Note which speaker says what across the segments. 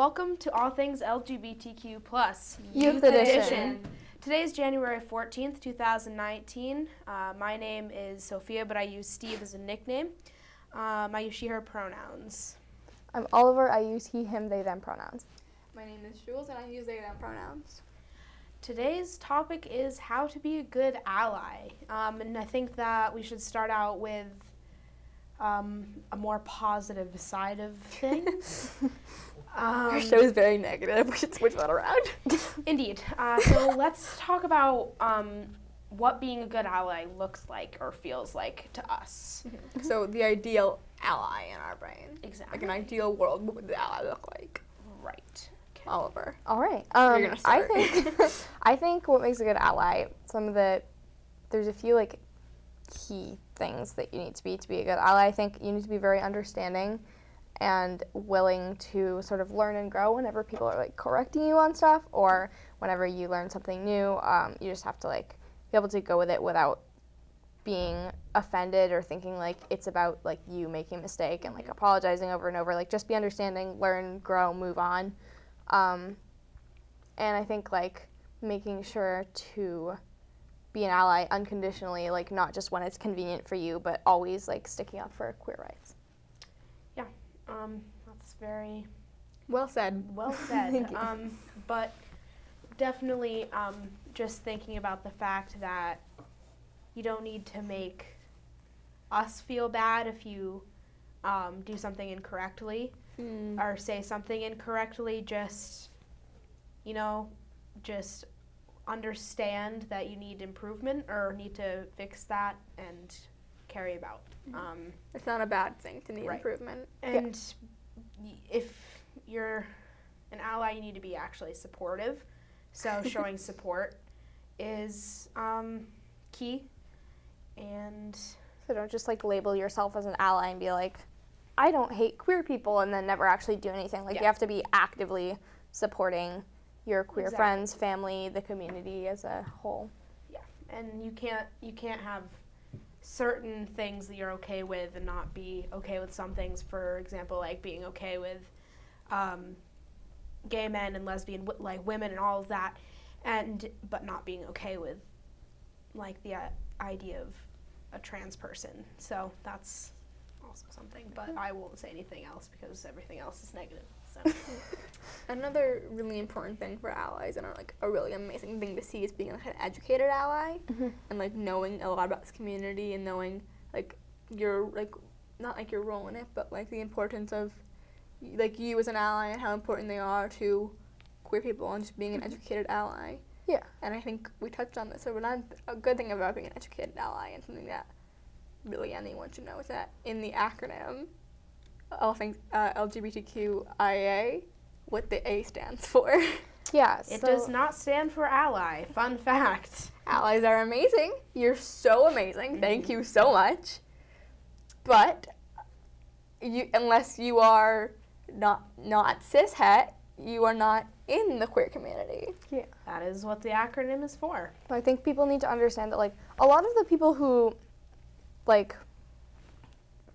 Speaker 1: welcome to All Things LGBTQ Plus
Speaker 2: Youth Edition.
Speaker 1: Today is January 14th, 2019. Uh, my name is Sophia, but I use Steve as a nickname. Um, I use she, her pronouns.
Speaker 2: I'm Oliver. I use he, him, they, them pronouns.
Speaker 3: My name is Jules, and I use they, them pronouns.
Speaker 1: Today's topic is how to be a good ally. Um, and I think that we should start out with um, a more positive side of things.
Speaker 3: Our
Speaker 1: Um,
Speaker 3: show is very negative. We should switch that around.
Speaker 1: Indeed. Uh, so let's talk about um, what being a good ally looks like or feels like to us.
Speaker 3: so the ideal ally in our brain,
Speaker 1: Exactly.
Speaker 3: like an ideal world, what would the ally look like?
Speaker 1: Right.
Speaker 3: Oliver.
Speaker 2: All right. Um,
Speaker 3: gonna
Speaker 2: I think I think what makes a good ally. Some of the there's a few like key things that you need to be to be a good ally. I think you need to be very understanding and willing to sort of learn and grow whenever people are like correcting you on stuff or whenever you learn something new. Um, you just have to like be able to go with it without being offended or thinking like it's about like you making a mistake and like apologizing over and over. Like just be understanding, learn, grow, move on. Um, and I think like making sure to be an ally unconditionally, like not just when it's convenient for you, but always like sticking up for queer rights.
Speaker 1: Um, that's very
Speaker 3: Well said.
Speaker 1: well said.
Speaker 2: Thank you.
Speaker 1: um, but definitely um, just thinking about the fact that you don't need to make us feel bad if you um, do something incorrectly.
Speaker 3: Hmm.
Speaker 1: or say something incorrectly, just, you know, just understand that you need improvement or need to fix that and carry about. Um,
Speaker 3: It's not a bad thing to need
Speaker 1: Right.
Speaker 3: improvement.
Speaker 1: and y if you're an ally, you need to be actually supportive. So showing support is um, key. And
Speaker 2: So don't just like label yourself as an ally and be like, I don't hate queer people and then never actually do anything. Like
Speaker 1: Yeah.
Speaker 2: you have to be actively supporting your queer
Speaker 1: Exactly.
Speaker 2: friends, family, the community as a whole.
Speaker 1: Yeah, and you can't you can't have certain things that you're okay with and not be okay with some things. For example like being okay with um, gay men and lesbian like women and all of that and but not being okay with like the uh, idea of a trans person. So that's also something but i won't say anything else because everything else is negative so
Speaker 3: Another really important thing for allies and are like a really amazing thing to see is being like an educated ally
Speaker 2: Mhm.
Speaker 3: and like knowing a lot about this community and knowing like your like not like your role in it but like the importance of like you as an ally and how important they are to queer people and just being an educated ally.
Speaker 2: Yeah.
Speaker 3: And I think we touched on this. So not a good thing about being an educated ally and something that really anyone should know is that in the acronym all things uh, LGBTQIA, what the A stands for.
Speaker 2: Yeah.
Speaker 1: it does not stand for ally fun fact
Speaker 3: Allies are amazing. You're so amazing. Thank you so much. But you unless you are not not cis het, you are not in the queer community. Yeah.
Speaker 1: That is what the acronym is for
Speaker 2: I think people need to understand that like a lot of the people who like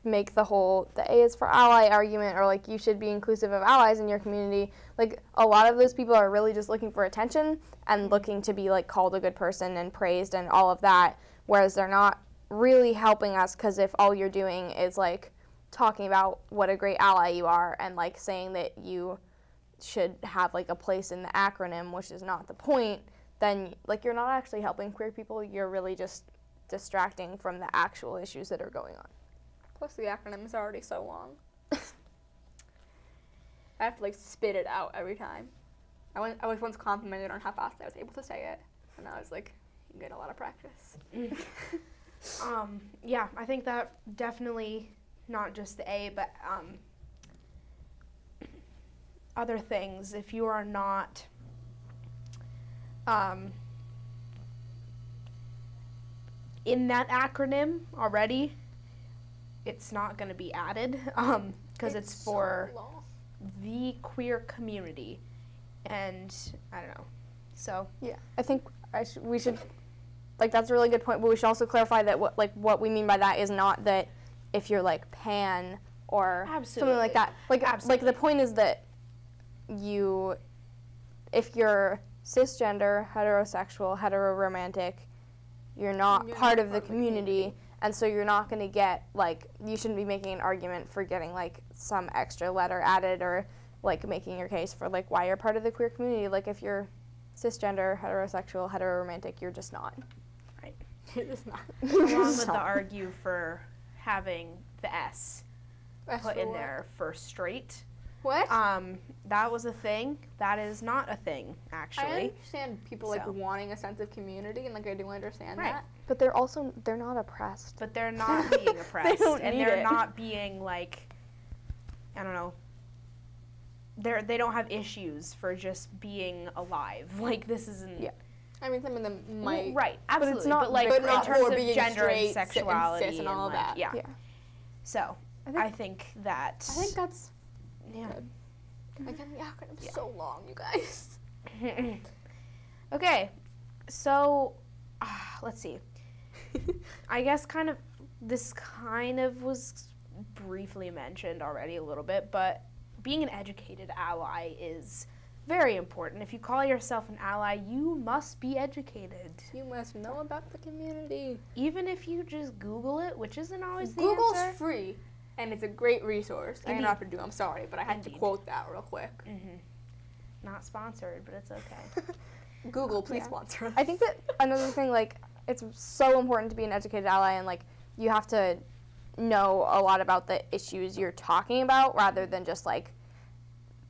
Speaker 2: make the whole the A is for ally argument or like you should be inclusive of allies in your community, like a lot of those people are really just looking for attention and looking to be like called a good person and praised and all of that whereas they're not really helping us cuz if all you're doing is like talking about what a great ally you are and like saying that you should have like a place in the acronym which is not the point then like you're not actually helping queer people. You're really just distracting from the actual issues that are going on
Speaker 3: Plus the acronym is already so long. I have to like spit it out every time. I, went, I was once complimented on how fast I was able to say it, and I was like, you get a lot of practice.
Speaker 1: Um, yeah, I think that definitely not just the A, but um, other things. If you are not um, in that acronym already, it's not going to be added um, because it's,
Speaker 3: so
Speaker 1: for
Speaker 3: long.
Speaker 1: the queer community, and I don't know. So
Speaker 2: Yeah, I think I sh- we should, like, that's a really good point. But we should also clarify that what, like, what we mean by that is not that if you're like pan or something like that. Like, like the point is that you, if you're cisgender, heterosexual, heteroromantic, you're not
Speaker 3: You're
Speaker 2: part
Speaker 3: not
Speaker 2: of
Speaker 3: part of the
Speaker 2: community, and so you're not going to get like you shouldn't be making an argument for getting like some extra letter added or like making your case for like why you're part of the queer community. Like if you're cisgender, heterosexual, heteroromantic, you're just not. Right.
Speaker 3: it's not.
Speaker 1: Along
Speaker 2: You're
Speaker 1: with
Speaker 2: just
Speaker 1: the argue for having the S put in there for straight.
Speaker 3: What?
Speaker 1: Um, that was a thing. That is not a thing, actually.
Speaker 3: I understand people like
Speaker 1: So.
Speaker 3: wanting a sense of community, and like I do understand
Speaker 1: Right.
Speaker 3: that.
Speaker 2: But they're also they're not oppressed.
Speaker 1: But they're not being oppressed,
Speaker 2: don't
Speaker 1: and
Speaker 2: need
Speaker 1: they're
Speaker 2: it.
Speaker 1: not being like, I don't know. They're they don't have issues for just being alive. Like this isn't
Speaker 2: Yeah.
Speaker 3: I mean, some of them
Speaker 1: Well,
Speaker 3: might.
Speaker 1: right, absolutely. But, it's
Speaker 2: not-
Speaker 1: like
Speaker 3: but
Speaker 1: in
Speaker 3: not
Speaker 1: terms of
Speaker 3: being
Speaker 1: gender
Speaker 3: straight,
Speaker 1: and
Speaker 3: cis and
Speaker 1: sexuality
Speaker 3: cis and all
Speaker 1: like,
Speaker 3: that.
Speaker 1: Yeah.
Speaker 2: Yeah.
Speaker 1: So
Speaker 2: I
Speaker 1: I
Speaker 2: think-
Speaker 1: think, that
Speaker 3: I think that's
Speaker 1: yeah.
Speaker 3: again the acronym's
Speaker 1: Yeah.
Speaker 3: so long, you guys.
Speaker 1: okay, so uh, let's see. I guess kind of this kind of was briefly mentioned already a little bit, but being an educated ally is very important. If you call yourself an ally, you must be educated.
Speaker 3: You must know about the community.
Speaker 1: Even if you just Google it, which isn't always the
Speaker 3: Google's free, and it's a great resource. I
Speaker 1: Indeed.
Speaker 3: interrupted you. I'm sorry, but I had to quote that real quick.
Speaker 1: hmm Not sponsored, but it's okay.
Speaker 3: Google, please
Speaker 2: Yeah.
Speaker 3: sponsor us.
Speaker 2: I think that another thing, like, it's so important to be an educated ally, and like, you have to know a lot about the issues you're talking about rather than just like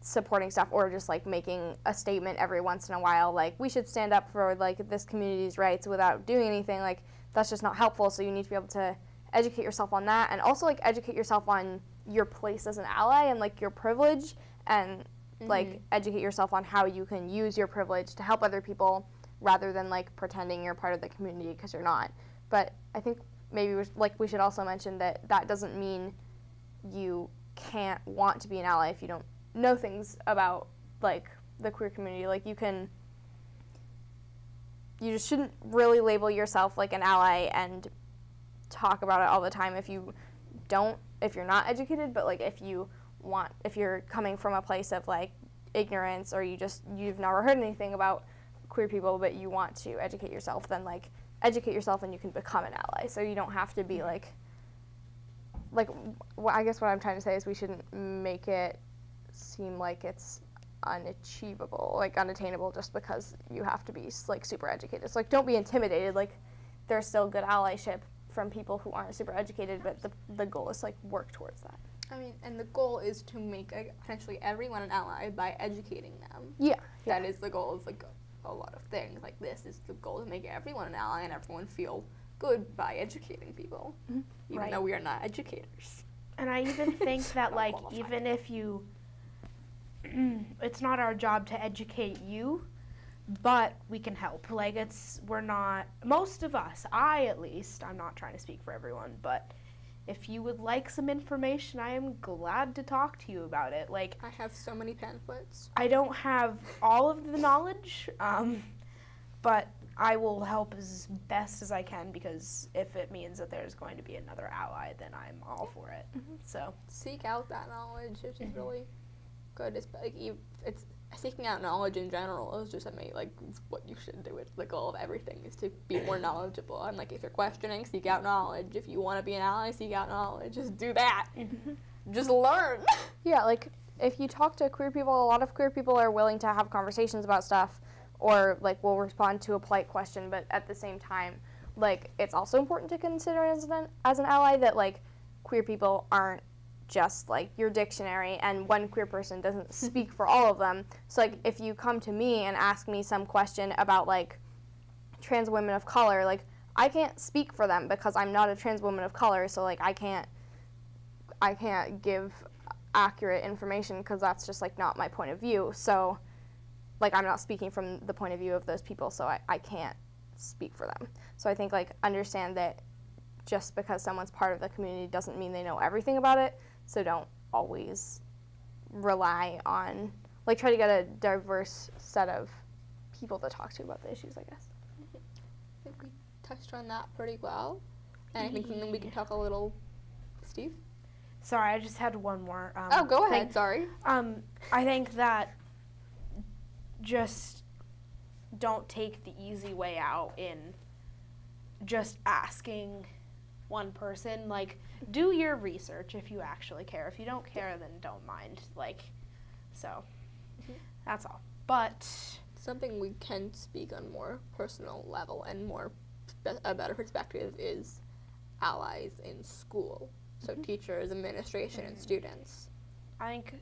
Speaker 2: supporting stuff or just like making a statement every once in a while, like, we should stand up for like this community's rights without doing anything. Like, that's just not helpful. So you need to be able to educate yourself on that, and also like educate yourself on your place as an ally and like your privilege and mm-hmm. like educate yourself on how you can use your privilege to help other people rather than like pretending you're part of the community because you're not. But I think maybe like we should also mention that that doesn't mean you can't want to be an ally if you don't know things about like the queer community. Like you can you just shouldn't really label yourself like an ally and talk about it all the time if you don't if you're not educated but like if you want if you're coming from a place of like ignorance or you just you've never heard anything about queer people but you want to educate yourself then like educate yourself and you can become an ally. So you don't have to be mm-hmm. like like wh- i guess what i'm trying to say is we shouldn't make it seem like it's unachievable like unattainable just because you have to be like super educated. It's like don't be intimidated. Like there's still good allyship from people who aren't super educated but the, the goal is like work towards that
Speaker 3: I mean, and the goal is to make uh, potentially everyone an ally by educating them.
Speaker 2: yeah
Speaker 3: That is the goal of like a, a lot of things. Like this is the goal to make everyone an ally and everyone feel good by educating people,
Speaker 2: Mhm.
Speaker 3: even
Speaker 1: Right.
Speaker 3: though we are not educators.
Speaker 1: And I even think that, like,
Speaker 3: qualified.
Speaker 1: even if you, it's not our job to educate you, but we can help. Like, it's, we're not, most of us, I at least, I'm not trying to speak for everyone, but if you would like some information, I am glad to talk to you about it. Like,
Speaker 3: I have so many pamphlets.
Speaker 1: I don't have all of the knowledge, um, but I will help as best as I can because if it means that there's going to be another ally, then I'm all for it. So,
Speaker 3: Seek out that knowledge, which is
Speaker 1: Mhm.
Speaker 3: really good. It's like it's seeking out knowledge in general is just I mean, like what you should do. It's the goal of everything is to be more knowledgeable. And like if you're questioning, seek out knowledge. If you want to be an ally, seek out knowledge. Just do that. Mm-hmm. Just learn.
Speaker 2: Yeah, like if you talk to queer people, a lot of queer people are willing to have conversations about stuff or like will respond to a polite question, but at the same time, like it's also important to consider as an as an ally that like queer people aren't just like your dictionary and one queer person doesn't speak for all of them. So like if you come to me and ask me some question about like trans women of color, like I can't speak for them because I'm not a trans woman of color, so like I can't I can't give accurate information because that's just like not my point of view. So like I'm not speaking from the point of view of those people, so I, I can't speak for them. So I think like understand that just because someone's part of the community doesn't mean they know everything about it. So don't always rely on like try to get a diverse set of people to talk to about the issues, I guess.
Speaker 3: I think we touched on that pretty well. And I think something we can talk a little. Steve?
Speaker 1: sorry, I just had one more. Um,
Speaker 3: oh, go
Speaker 1: thing.
Speaker 3: ahead. Sorry.
Speaker 1: Um, I think that just don't take the easy way out in just asking one person like do your research if you actually care if you don't care then don't mind like so
Speaker 3: Mhm.
Speaker 1: that's all but
Speaker 3: Something we can speak on more personal level and more a better perspective is allies in school. So teachers, administration, and
Speaker 1: Mhm.
Speaker 3: students.
Speaker 1: i think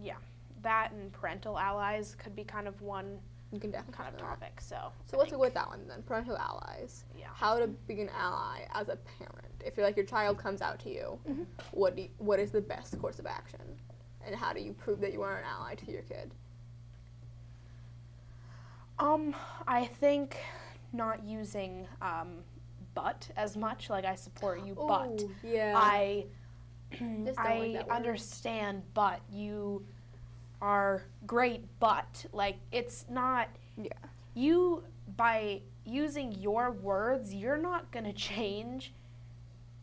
Speaker 1: yeah that and parental allies could be kind of one
Speaker 3: You can definitely
Speaker 1: kind of
Speaker 3: touch on that.
Speaker 1: topic so
Speaker 3: So
Speaker 1: I
Speaker 3: let's go with that one then. Parental allies.
Speaker 1: yeah
Speaker 3: How to be an ally as a parent. If you're like your child comes out to you,
Speaker 2: Mhm.
Speaker 3: what do you, what is the best course of action, and how do you prove that you are an ally to your kid?
Speaker 1: Um, I think not using um, but as much. Like I support you, but
Speaker 3: yeah.
Speaker 1: I
Speaker 3: don't like
Speaker 1: I understand. But you are great. But like it's not.
Speaker 2: Yeah.
Speaker 1: You by using your words, you're not gonna change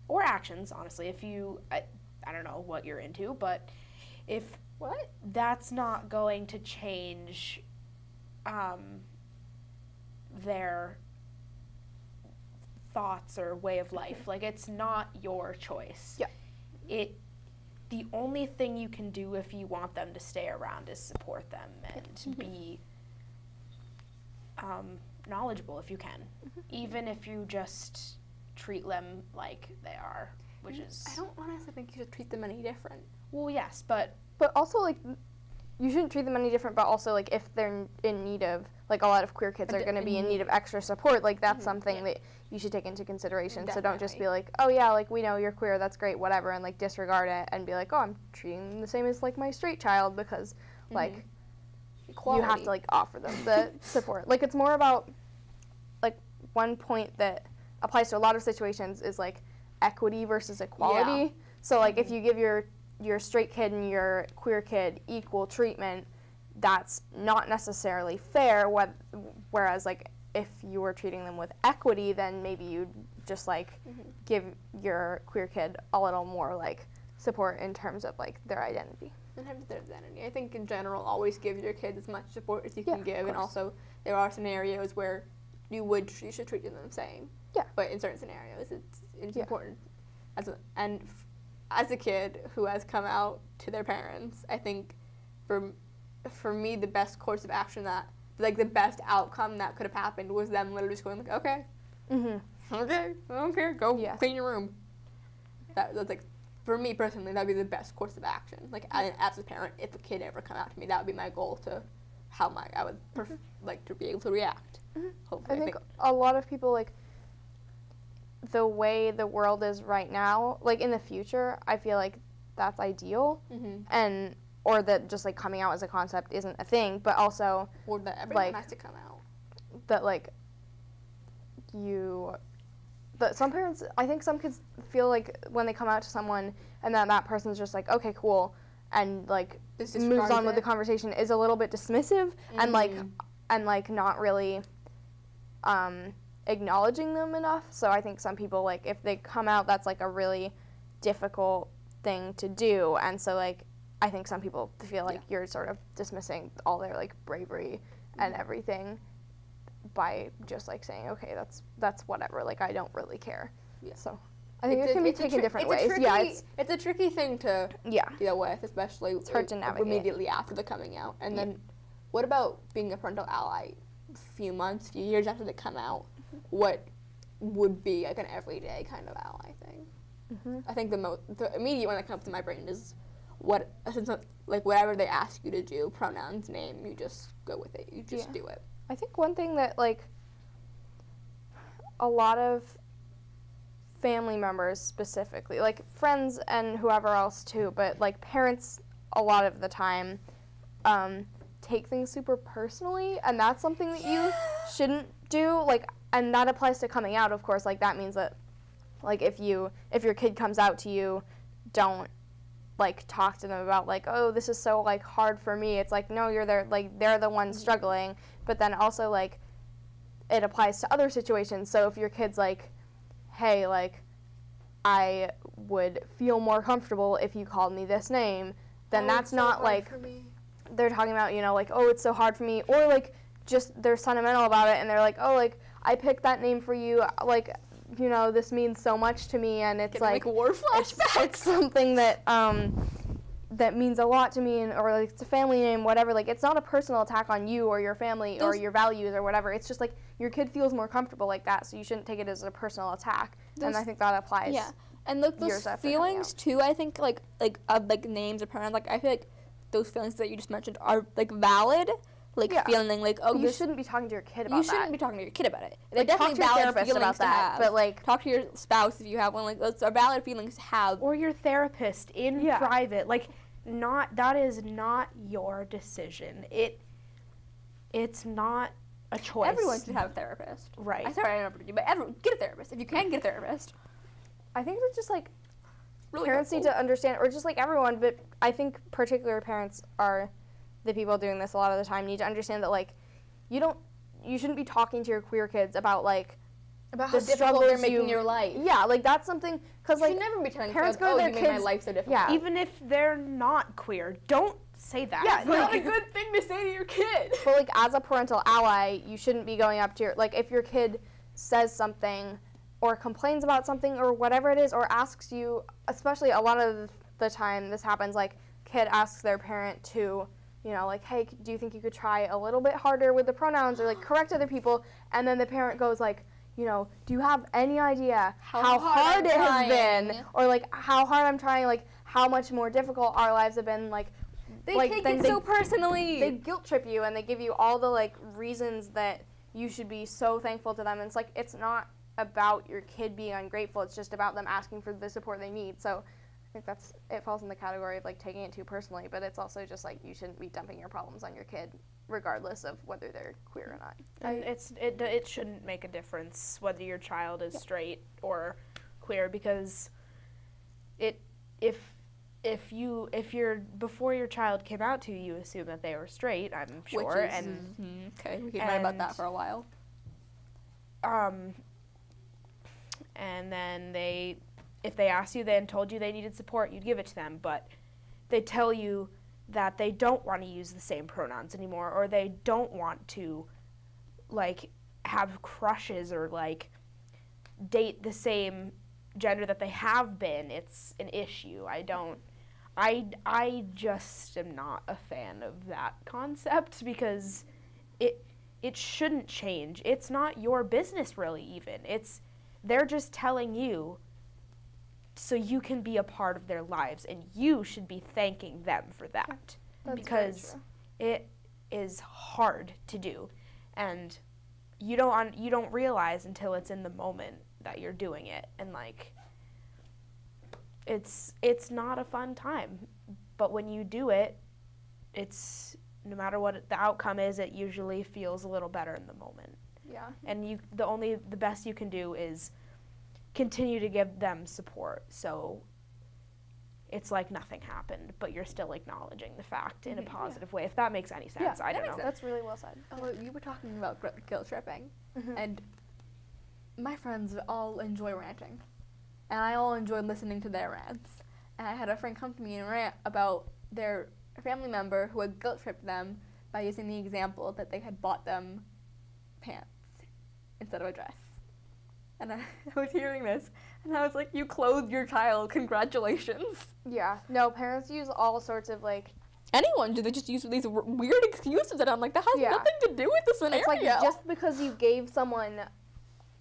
Speaker 1: or actions. Honestly, if you, I, I don't know what you're into, but if
Speaker 3: what?
Speaker 1: that's not going to change um, their thoughts or way of life. Like it's not your choice.
Speaker 2: Yeah.
Speaker 1: It the only thing you can do if you want them to stay around is support them and be um, knowledgeable if you can, even if you just treat them like they are, which is
Speaker 3: I don't honestly think you should treat them any different.
Speaker 1: well, yes, but
Speaker 2: But also, like, you shouldn't treat them any different. But also, like, if they're in need of, like, a lot of queer kids are going to be in
Speaker 3: mhm.
Speaker 2: need of extra support. Like, that's
Speaker 3: Mhm,
Speaker 2: something
Speaker 1: yeah.
Speaker 2: that you should take into consideration. So don't just be like, oh yeah, like we know you're queer, that's great, whatever, and like disregard it and be like, oh, I'm treating them the same as like my straight child because, like,
Speaker 3: Equality.
Speaker 2: you have to like offer them the support. Like, it's more about, like, one point that applies to a lot of situations is like equity versus equality. So like if you give your your straight kid and your queer kid equal treatment, that's not necessarily fair. Whereas like if you were treating them with equity, then maybe you'd just like
Speaker 3: Mhm.
Speaker 2: give your queer kid a little more like support in terms of like their identity.
Speaker 3: in terms of their identity. I think in general, always give your kids as much support as you
Speaker 2: Yeah,
Speaker 3: can give, and also there are scenarios where you would you should treat them the same.
Speaker 2: Yeah.
Speaker 3: But in certain scenarios, it's it's
Speaker 2: Yeah.
Speaker 3: important. As a, and as a kid who has come out to their parents, I think for for me the best course of action that like the best outcome that could have happened was them literally just going like, okay,
Speaker 2: Mm-hmm.
Speaker 3: okay, I don't care, go clean your room. That, that's like, for me personally, that'd be the best course of action. Like, I, as a parent, if a kid ever come out to me, that would be my goal to how my I would pref- like to be able to react.
Speaker 2: Mhm.
Speaker 3: Hopefully,
Speaker 2: I think a lot of people like the way the world is right now, like in the future, I feel like that's ideal
Speaker 3: hmm
Speaker 2: and or that just like coming out as a concept isn't a thing, but also
Speaker 3: or that everyone
Speaker 2: Like-
Speaker 3: has to come out.
Speaker 2: that like you that some parents I think some kids feel like when they come out to someone and then that person's just like okay cool and like moves on with the conversation is a little bit dismissive and like
Speaker 3: Mhm.
Speaker 2: and like not really um, acknowledging them enough. So I think some people like if they come out, that's like a really difficult thing to do, and so like I think some people feel like you're sort of dismissing all their like bravery and mm-hmm. everything by just like saying okay that's that's whatever like I don't really care.
Speaker 3: Yeah.
Speaker 2: So I think
Speaker 3: It's
Speaker 2: it
Speaker 3: a-
Speaker 2: can be taken
Speaker 3: tri-
Speaker 2: different
Speaker 3: it's a
Speaker 2: ways. yeah, it's
Speaker 3: it's a tricky thing to
Speaker 2: yeah.
Speaker 3: deal with, especially
Speaker 2: It's hard to navigate.
Speaker 3: immediately after the coming out. And
Speaker 2: Yeah.
Speaker 3: then, what about being a parental ally? A few months, few years after they come out, what would be like an everyday kind of ally thing?
Speaker 2: hmm
Speaker 3: I think the most, the immediate one that comes to my brain is what, uh, like whatever they ask you to do, pronouns, name, you just go with it. You just
Speaker 2: Yeah.
Speaker 3: do it.
Speaker 2: I think one thing that like a lot of family members specifically, like friends and whoever else too, but like parents a lot of the time um, take things super personally, and that's something that you shouldn't do. Like, and that applies to coming out, of course. Like that means that like if you if your kid comes out to you, don't like talk to them about like oh this is so like hard for me. It's like no you're there like they're the ones struggling. But then also like it applies to other situations. So if your kid's like hey like i would feel more comfortable if you called me this name then
Speaker 3: Oh,
Speaker 2: that's
Speaker 3: so
Speaker 2: not like they're talking about, you know, like, oh, it's so hard for me, or like just they're sentimental about it and they're like, oh, like I picked that name for you, like, you know, this means so much to me, and it's
Speaker 3: Getting,
Speaker 2: like,
Speaker 3: like war
Speaker 2: it's,
Speaker 3: flashbacks.
Speaker 2: it's something that um that means a lot to me, and or like it's a family name, whatever. Like, it's not a personal attack on you or your family or your values or whatever. It's just like your kid feels more comfortable like that, so you shouldn't take it as a personal attack. and I think that applies.
Speaker 3: Yeah, and like those
Speaker 2: years after coming
Speaker 3: feelings too. I think like like of like names or pronouns. Like I feel like those feelings that you just mentioned are like valid. Like
Speaker 2: Yeah.
Speaker 3: feeling like oh
Speaker 2: you shouldn't be talking to your kid about it.
Speaker 3: you shouldn't
Speaker 2: that.
Speaker 3: be talking to your kid about it. They're
Speaker 2: like, talk
Speaker 3: definitely
Speaker 2: to your therapist
Speaker 3: feelings
Speaker 2: about that,
Speaker 3: have.
Speaker 2: but like
Speaker 3: talk to your spouse if you have one. Like those are valid feelings to have.
Speaker 1: or your therapist in
Speaker 2: Yeah.
Speaker 1: private like not that is not your decision it it's not a choice
Speaker 3: Everyone should have a therapist.
Speaker 1: right
Speaker 3: I'm sorry I interrupted you, but everyone get a therapist if you can get a therapist.
Speaker 2: I think it's just like
Speaker 3: Really
Speaker 2: parents need to understand, or just like everyone, but I think particular parents are the people doing this a lot of the time. Need to understand that like you don't, you shouldn't be talking to your queer kids about like
Speaker 3: about
Speaker 2: the
Speaker 3: how difficult they're making
Speaker 2: you-
Speaker 3: your life.
Speaker 2: yeah, like that's something because
Speaker 3: You
Speaker 2: like
Speaker 3: should never be telling
Speaker 2: parents
Speaker 3: kids,
Speaker 2: go to
Speaker 3: oh,
Speaker 2: their
Speaker 3: you made my
Speaker 2: kids-
Speaker 3: life so difficult.
Speaker 2: yeah.
Speaker 1: even if they're not queer don't say that
Speaker 2: Yeah,
Speaker 3: It's
Speaker 2: no,
Speaker 3: not a good thing to say to your kid.
Speaker 2: But like as a parental ally, you shouldn't be going up to your like if your kid says something or complains about something or whatever it is or asks you, especially a lot of the time this happens like kid asks their parent to, you know, like hey, do you think you could try a little bit harder with the pronouns or like correct other people? And then the parent goes like you know, do you have any idea
Speaker 3: How
Speaker 2: how,
Speaker 3: hard
Speaker 2: hard, it has been, or like how hard I'm trying, like how much more difficult our lives have been, like
Speaker 3: They
Speaker 2: Like,
Speaker 3: take it
Speaker 2: they-
Speaker 3: so personally.
Speaker 2: they guilt trip you and they give you all the like reasons that you should be so thankful to them. And it's like it's not about your kid being ungrateful. It's just about them asking for the support they need. So think that's it falls in the category of like taking it too personally but it's also just like you shouldn't be dumping your problems on your kid regardless of whether they're queer or not
Speaker 1: and it's it it shouldn't make a difference whether your child is straight or queer because it if if you if you're before your child came out to you you assume that they were straight i'm sure
Speaker 3: is,
Speaker 1: and
Speaker 3: mhm, okay, we can write about that for a while.
Speaker 1: um and then they if they asked you then told you they needed support you'd give it to them but they tell you that they don't want to use the same pronouns anymore or they don't want to like have crushes or like date the same gender that they have been it's an issue i don't i i just am not a fan of that concept because it it shouldn't change. It's not your business really even. It's they're just telling you so you can be a part of their lives and you should be thanking them for that.
Speaker 2: That's
Speaker 1: because it is hard to do and you don't un- you don't realize until it's in the moment that you're doing it and like it's it's not a fun time. But when you do it it's no matter what the outcome is it usually feels a little better in the moment.
Speaker 2: Yeah.
Speaker 1: And you the only the best you can do is continue to give them support so it's like nothing happened but you're still acknowledging the fact in a
Speaker 3: Mhm, yeah.
Speaker 1: positive way if that makes any sense i don't
Speaker 3: makes
Speaker 1: know
Speaker 3: sense.
Speaker 2: that's really well said
Speaker 3: Oh, you were talking about guilt tripping,
Speaker 2: Mhm.
Speaker 3: and my friends all enjoy ranting, and I all enjoy listening to their rants. And I had a friend come to me and rant about their family member who had guilt tripped them by using the example that they had bought them pants instead of a dress. And I, I was hearing this, and I was like, "You clothed your child. Congratulations."
Speaker 2: yeah no parents use all sorts of like
Speaker 3: Anyone do they just use these weird excuses, and I'm like, that has
Speaker 2: Yeah.
Speaker 3: nothing to do with the scenario.
Speaker 2: It's like just because you gave someone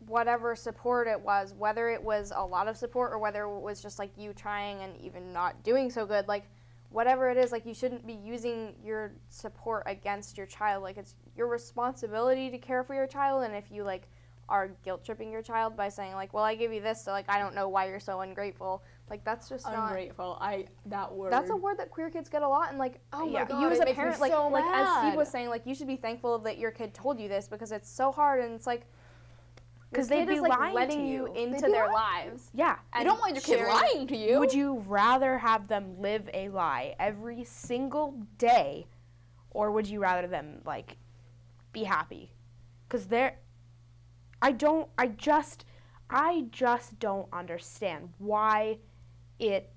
Speaker 2: whatever support it was, whether it was a lot of support or whether it was just like you trying and even not doing so good, like whatever it is, like you shouldn't be using your support against your child. Like it's your responsibility to care for your child, and if you like are guilt tripping your child by saying like, "Well, I gave you this, so like I don't know why you're so ungrateful," like that's just not.
Speaker 3: ungrateful. I that word.
Speaker 2: That's a word that queer kids get a lot, and like,
Speaker 3: Oh my
Speaker 2: yeah,
Speaker 3: God,
Speaker 2: you as
Speaker 3: it
Speaker 2: a
Speaker 3: makes
Speaker 2: parent, like,
Speaker 3: so
Speaker 2: like as Steve was saying, like, you should be thankful that your kid told you this because it's so hard, and it's like. Because
Speaker 1: they'd be
Speaker 2: like
Speaker 1: lying to
Speaker 2: letting
Speaker 1: you.
Speaker 2: you into their
Speaker 3: lying.
Speaker 2: lives.
Speaker 1: yeah
Speaker 3: You
Speaker 2: and
Speaker 3: don't want your kid
Speaker 2: sharing-
Speaker 3: lying to you.
Speaker 1: Would you rather have them live a lie every single day, or would you rather them like be happy? Because they're, I don't, I just, I just don't understand why it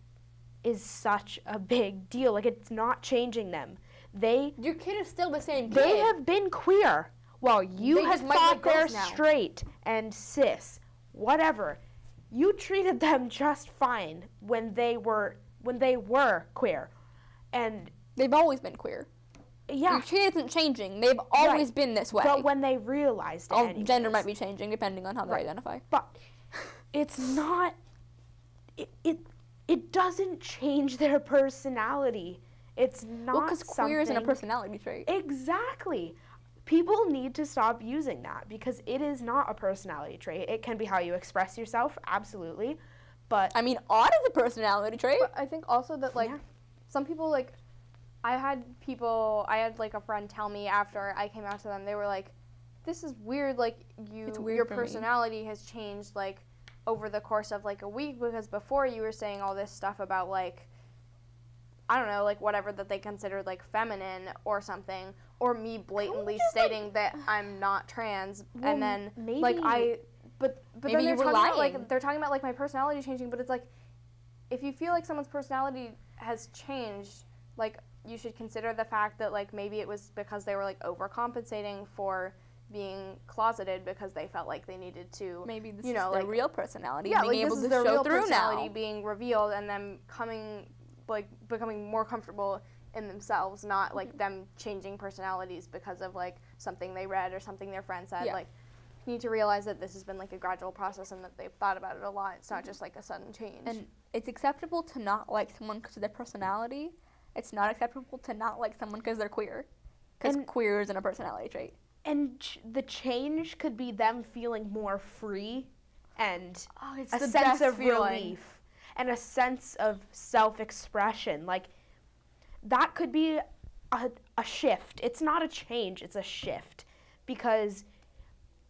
Speaker 1: is such a big deal. Like it's not changing them. They
Speaker 3: Your kid is still the same kid.
Speaker 1: they have been queer while you
Speaker 3: They
Speaker 1: have thought they're straight and cis, whatever. You treated them just fine when they were when they were queer, and
Speaker 3: They've always been queer.
Speaker 1: Yeah,
Speaker 3: Your kid isn't changing. They've always been this way.
Speaker 1: but when they realized it,
Speaker 3: All gender might be changing depending on how they
Speaker 1: Right.
Speaker 3: identify.
Speaker 1: but it's not it, it it doesn't change their personality it's not
Speaker 3: Well, because queer isn't a personality trait.
Speaker 1: exactly people need to stop using that because it is not a personality trait it can be how you express yourself absolutely but
Speaker 3: I mean, odd is a personality trait.
Speaker 2: But I think also that like
Speaker 1: Yeah.
Speaker 2: some people like I had people I had like a friend tell me after I came out to them they were like this is weird like you
Speaker 3: weird
Speaker 2: your
Speaker 3: for me."
Speaker 2: personality has changed like over the course of like a week because before you were saying all this stuff about like I don't know like whatever that they considered like feminine or something or me blatantly
Speaker 3: just, like-
Speaker 2: stating that I'm not trans
Speaker 1: Well,
Speaker 2: and then
Speaker 1: maybe
Speaker 2: like I but but
Speaker 3: Maybe
Speaker 2: then they're talking about
Speaker 3: lying.
Speaker 2: like they're talking about like my personality changing but it's like if you feel like someone's personality has changed like you should consider the fact that like maybe it was because they were like overcompensating for being closeted because they felt like they needed to
Speaker 3: Maybe this
Speaker 2: you
Speaker 3: is
Speaker 2: know,
Speaker 3: their
Speaker 2: like-
Speaker 3: real personality.
Speaker 2: yeah
Speaker 3: being
Speaker 2: like
Speaker 3: able
Speaker 2: this is
Speaker 3: to
Speaker 2: their
Speaker 3: show
Speaker 2: real
Speaker 3: through
Speaker 2: personality
Speaker 3: now.
Speaker 2: being revealed and them coming like becoming more comfortable in themselves not like mm-hmm. them changing personalities because of like something they read or something their friend said
Speaker 3: Yeah.
Speaker 2: like you need to realize that this has been like a gradual process and that they've thought about it a lot it's not mm-hmm. just like a sudden change
Speaker 3: And it's acceptable to not like someone because of their personality. It's not acceptable to not like someone because they're queer. Because queer isn't a personality trait.
Speaker 1: and ch- the change could be them feeling more free and
Speaker 3: Oh,
Speaker 1: a sense of relief and a sense of self-expression like that could be a, a shift it's not a change it's a shift because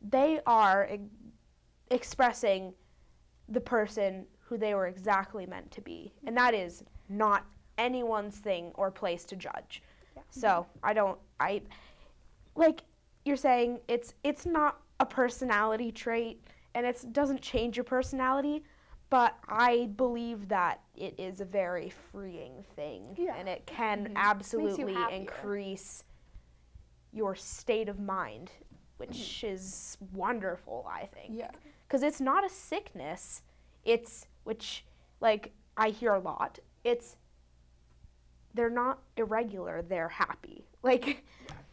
Speaker 1: they are e- expressing the person who they were exactly meant to be and that is not anyone's thing or place to judge so i don't i like you're saying it's it's not a personality trait and it doesn't change your personality but i believe that it is a very freeing thing
Speaker 2: Yeah.
Speaker 1: and it can
Speaker 3: Mhm.
Speaker 1: absolutely
Speaker 2: happier.
Speaker 1: increase your state of mind which is wonderful i think
Speaker 3: Yeah.
Speaker 1: because it's not a sickness it's which like i hear a lot it's they're not irregular they're happy like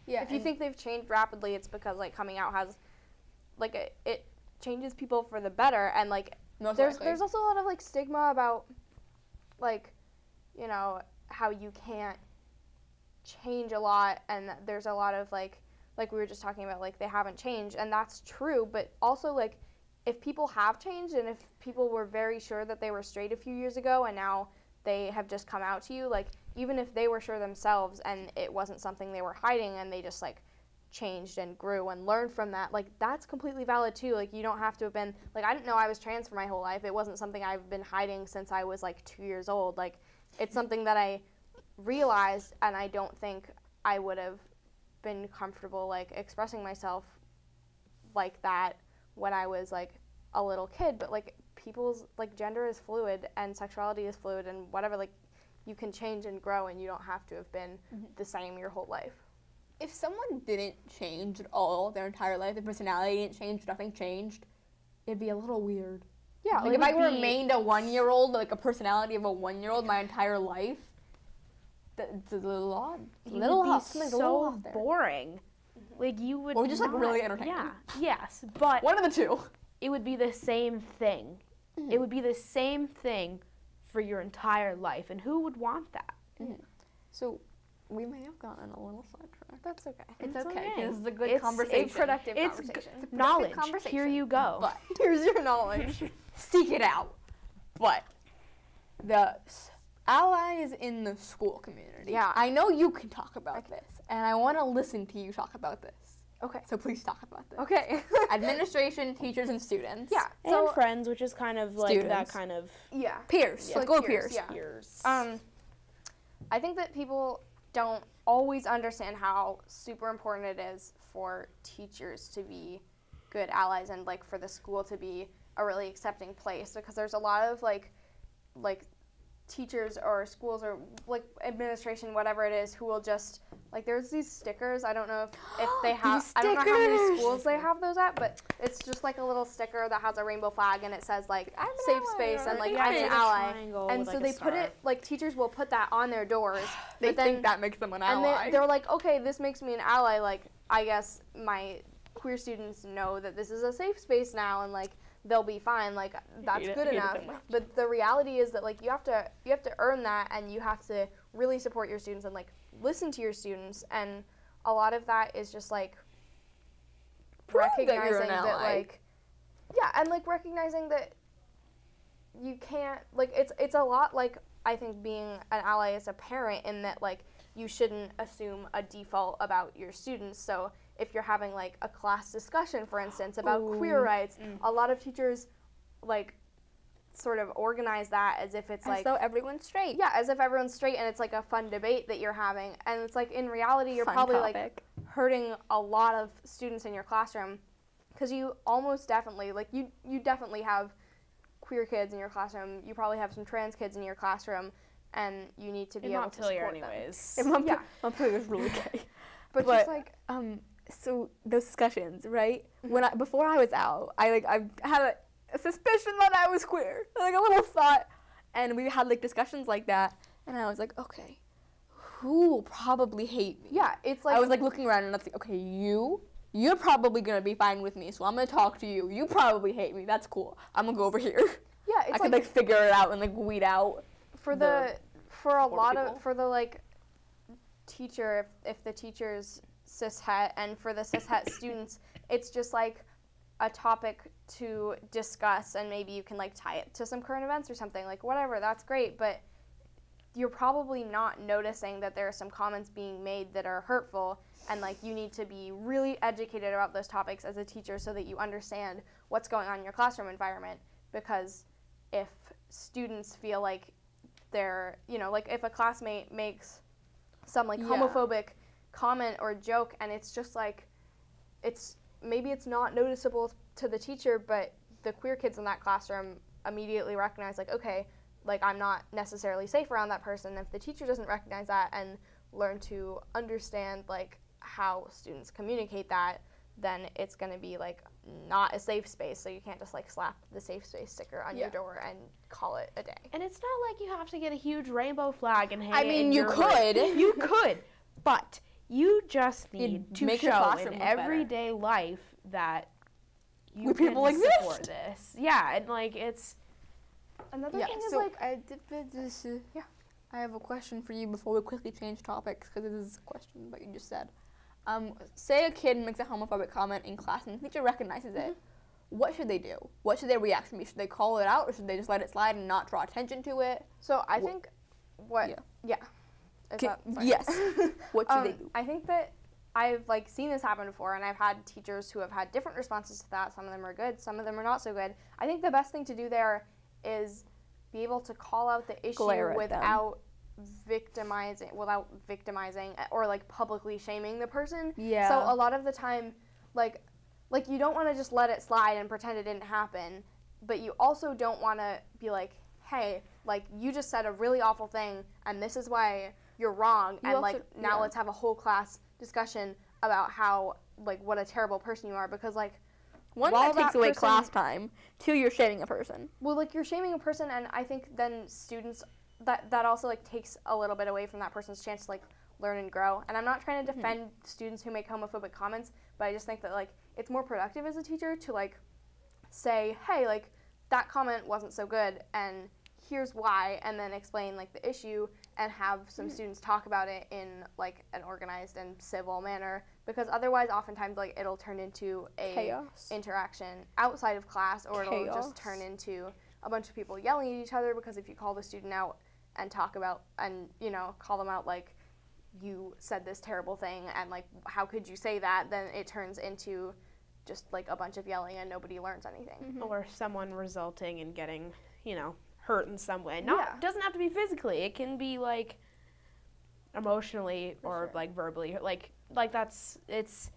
Speaker 3: Yeah.
Speaker 2: if you think they've changed rapidly it's because like coming out has like it, it changes people for the better and like
Speaker 3: most
Speaker 2: there's
Speaker 3: likely.
Speaker 2: there's also a lot of like stigma about like you know how you can't change a lot and there's a lot of like like we were just talking about like they haven't changed and that's true but also like if people have changed and if people were very sure that they were straight a few years ago and now they have just come out to you like even if they were sure themselves and it wasn't something they were hiding and they just like changed and grew and learned from that like that's completely valid too like you don't have to have been like i didn't know i was trans for my whole life it wasn't something i've been hiding since i was like two years old like it's something that i realized and i don't think i would have been comfortable like expressing myself like that when i was like a little kid but like people's like gender is fluid and sexuality is fluid and whatever like you can change and grow and you don't have to have been the same your whole life
Speaker 3: if someone didn't change at all their entire life, their personality didn't change, nothing changed, it'd be a little weird.
Speaker 2: yeah
Speaker 3: like, if I remained a one-year-old, like a personality of a one-year-old my entire life, that's a little odd.
Speaker 1: you
Speaker 3: little
Speaker 1: would be
Speaker 3: off. Something's little
Speaker 1: so
Speaker 3: off
Speaker 1: boring like you would
Speaker 3: Or just, like, really entertaining.
Speaker 1: yeah yes but
Speaker 3: One of the two.
Speaker 1: it would be the same thing
Speaker 3: Mm-hmm.
Speaker 1: it would be the same thing for your entire life and who would want that mm.
Speaker 3: So we may have gotten a little sidetracked.
Speaker 2: that's okay
Speaker 3: It's
Speaker 1: It's
Speaker 3: okay.
Speaker 1: okay.
Speaker 3: This is a good
Speaker 1: It's-
Speaker 3: conversation.
Speaker 2: it's productive
Speaker 1: It's
Speaker 2: conversation
Speaker 3: productive
Speaker 1: knowledge
Speaker 3: conversation.
Speaker 1: here you go
Speaker 3: But
Speaker 2: here's your knowledge
Speaker 3: seek it out. But the s- allies in the school community.
Speaker 2: Yeah.
Speaker 3: I know you can talk about this, and I want to listen to you talk about this.
Speaker 2: Okay
Speaker 3: So please talk about this.
Speaker 2: okay
Speaker 3: Administration, teachers, and students.
Speaker 2: yeah
Speaker 1: and friends which is kind of like that kind of
Speaker 2: yeah
Speaker 3: Peers.
Speaker 2: Yeah.
Speaker 3: Like
Speaker 2: Like
Speaker 3: school
Speaker 2: peers,
Speaker 3: peers.
Speaker 2: yeah.
Speaker 1: years
Speaker 2: Um, I think that people don't always understand how super important it is for teachers to be good allies and like for the school to be a really accepting place because there's a lot of like like teachers or schools or like administration, whatever it is, who will just like there's these stickers. I don't know if, if they have. I don't know how many schools they have those at, but it's just like a little sticker that has a rainbow flag and it says like
Speaker 3: I'm
Speaker 2: safe space and like
Speaker 3: Yeah,
Speaker 2: I'm an ally. And so
Speaker 1: like,
Speaker 2: they put it like teachers will put that on their doors.
Speaker 3: They
Speaker 2: then,
Speaker 3: think that makes them an
Speaker 2: and
Speaker 3: ally.
Speaker 2: they, they're like, okay, this makes me an ally. Like, I guess my queer students know that this is a safe space now, and like they'll be fine. Like, that's good
Speaker 3: it
Speaker 2: enough.
Speaker 3: so.
Speaker 2: But the reality is that like you have to you have to earn that, and you have to really support your students and like listen to your students. And a lot of that is just like
Speaker 3: Prove that
Speaker 2: recognizing that,
Speaker 3: ally.
Speaker 2: like yeah, and like recognizing that you can't like it's it's a lot like I think being an ally as a parent in that like you shouldn't assume a default about your students. So if you're having like a class discussion, for instance, about queer
Speaker 3: Ooh.
Speaker 2: rights, mm. a lot of teachers like sort of organize that as if it's
Speaker 3: As
Speaker 2: like
Speaker 3: so everyone's straight.
Speaker 2: yeah, as if everyone's straight and it's like a fun debate that you're having. And it's like in reality, you're
Speaker 3: Fun
Speaker 2: probably like hurting a lot of students in your classroom because you almost definitely like you you definitely have queer kids in your classroom. You probably have some trans kids in your classroom, and you need to be
Speaker 1: In
Speaker 2: able to
Speaker 1: Montpelier,
Speaker 2: support them.
Speaker 1: anyways.
Speaker 3: And Montpelier,
Speaker 2: yeah.
Speaker 3: Montpelier was really gay.
Speaker 2: But,
Speaker 3: But-
Speaker 2: just like
Speaker 3: um so those discussions right
Speaker 2: Mm-hmm.
Speaker 3: when i before i was out i like i had a, a suspicion that i was queer like a little thought. And we had like discussions like that. And i was like okay who will probably hate me?
Speaker 2: Yeah, it's like
Speaker 3: i was like looking around and i was like okay you you're probably gonna be fine with me so i'm gonna talk to you. You probably hate me. That's cool. I'm gonna go over here.
Speaker 2: Yeah,
Speaker 3: i could
Speaker 2: like
Speaker 3: like figure it out and like weed out
Speaker 2: for
Speaker 3: the
Speaker 2: the for a lot
Speaker 3: people.
Speaker 2: of for the like teacher if, if the teacher's cishet and for the cishet students it's just like a topic to discuss and maybe you can like tie it to some current events or something like whatever that's great but you're probably not noticing that there are some comments being made that are hurtful and like you need to be really educated about those topics as a teacher so that you understand what's going on in your classroom environment because if students feel like they're you know like if a classmate makes some like
Speaker 3: Yeah.
Speaker 2: homophobic comment or joke and it's just like it's maybe it's not noticeable to the teacher but the queer kids in that classroom immediately recognize like okay like i'm not necessarily safe around that person if the teacher doesn't recognize that and learn to understand like how students communicate that then it's going to be like not a safe space. So you can't just like slap the safe space sticker on your door and call it a day.
Speaker 1: And it's not like you have to get a huge rainbow flag and hang
Speaker 3: I mean, you could.
Speaker 1: You could, but you just
Speaker 3: You'd
Speaker 1: need to
Speaker 3: make your
Speaker 1: show in
Speaker 3: look better.
Speaker 1: everyday life that you
Speaker 3: With
Speaker 1: can
Speaker 3: people like
Speaker 1: support
Speaker 3: this.
Speaker 1: this. Yeah, and like it's
Speaker 2: another
Speaker 3: yeah
Speaker 2: thing is like
Speaker 3: I did this. Uh,
Speaker 2: Yeah.
Speaker 3: I have a question for you before we quickly change topics because this is a question that you just said. Um, say a kid makes a homophobic comment in class and the teacher recognizes it. What should they do? What should their reaction be? Should they call it out or should they just let it slide and not draw attention to it?
Speaker 2: So I
Speaker 3: Wh-
Speaker 2: think what
Speaker 3: Yeah.
Speaker 2: yeah. Is
Speaker 3: Ki-
Speaker 2: that fine?
Speaker 3: yes. What should
Speaker 2: Um,
Speaker 3: they do?
Speaker 2: I think that I've like seen this happen before, and I've had teachers who have had different responses to that. Some of them are good, some of them are not so good. I think the best thing to do there is be able to call out the issue
Speaker 3: at them.
Speaker 2: without victimizing, without victimizing uh, or like publicly shaming the person.
Speaker 3: Yeah.
Speaker 2: So a lot of the time, like, like you don't want to just let it slide and pretend it didn't happen, but you also don't want to be like, hey, like you just said a really awful thing, and this is why you're wrong,
Speaker 3: You
Speaker 2: and
Speaker 3: also-
Speaker 2: like now
Speaker 3: yeah.
Speaker 2: let's have a whole class discussion about how like what a terrible person you are because like
Speaker 3: One,
Speaker 2: while
Speaker 3: that takes
Speaker 2: that
Speaker 3: away
Speaker 2: person-
Speaker 3: class time. Two, you're shaming a person.
Speaker 2: well like you're shaming a person and i think then students that that also like takes a little bit away from that person's chance to like learn and grow and i'm not trying to mm-hmm. defend students who make homophobic comments but i just think that like it's more productive as a teacher to like say hey like that comment wasn't so good and here's why and then explain like the issue and have some students talk about it in like an organized and civil manner because otherwise oftentimes like it'll turn into a
Speaker 3: Chaos.
Speaker 2: interaction outside of class or it'll just turn into a bunch of people yelling at each other because if you call the student out and talk about and you know call them out like you said this terrible thing and like how could you say that? then it turns into just like a bunch of yelling and nobody learns anything. Mm-hmm.
Speaker 1: Or someone resulting in getting, you know, hurt in some way. Not
Speaker 2: Yeah.
Speaker 1: doesn't have to be physically. It can be like emotionally or
Speaker 2: sure.
Speaker 1: like verbally. Like like that's it's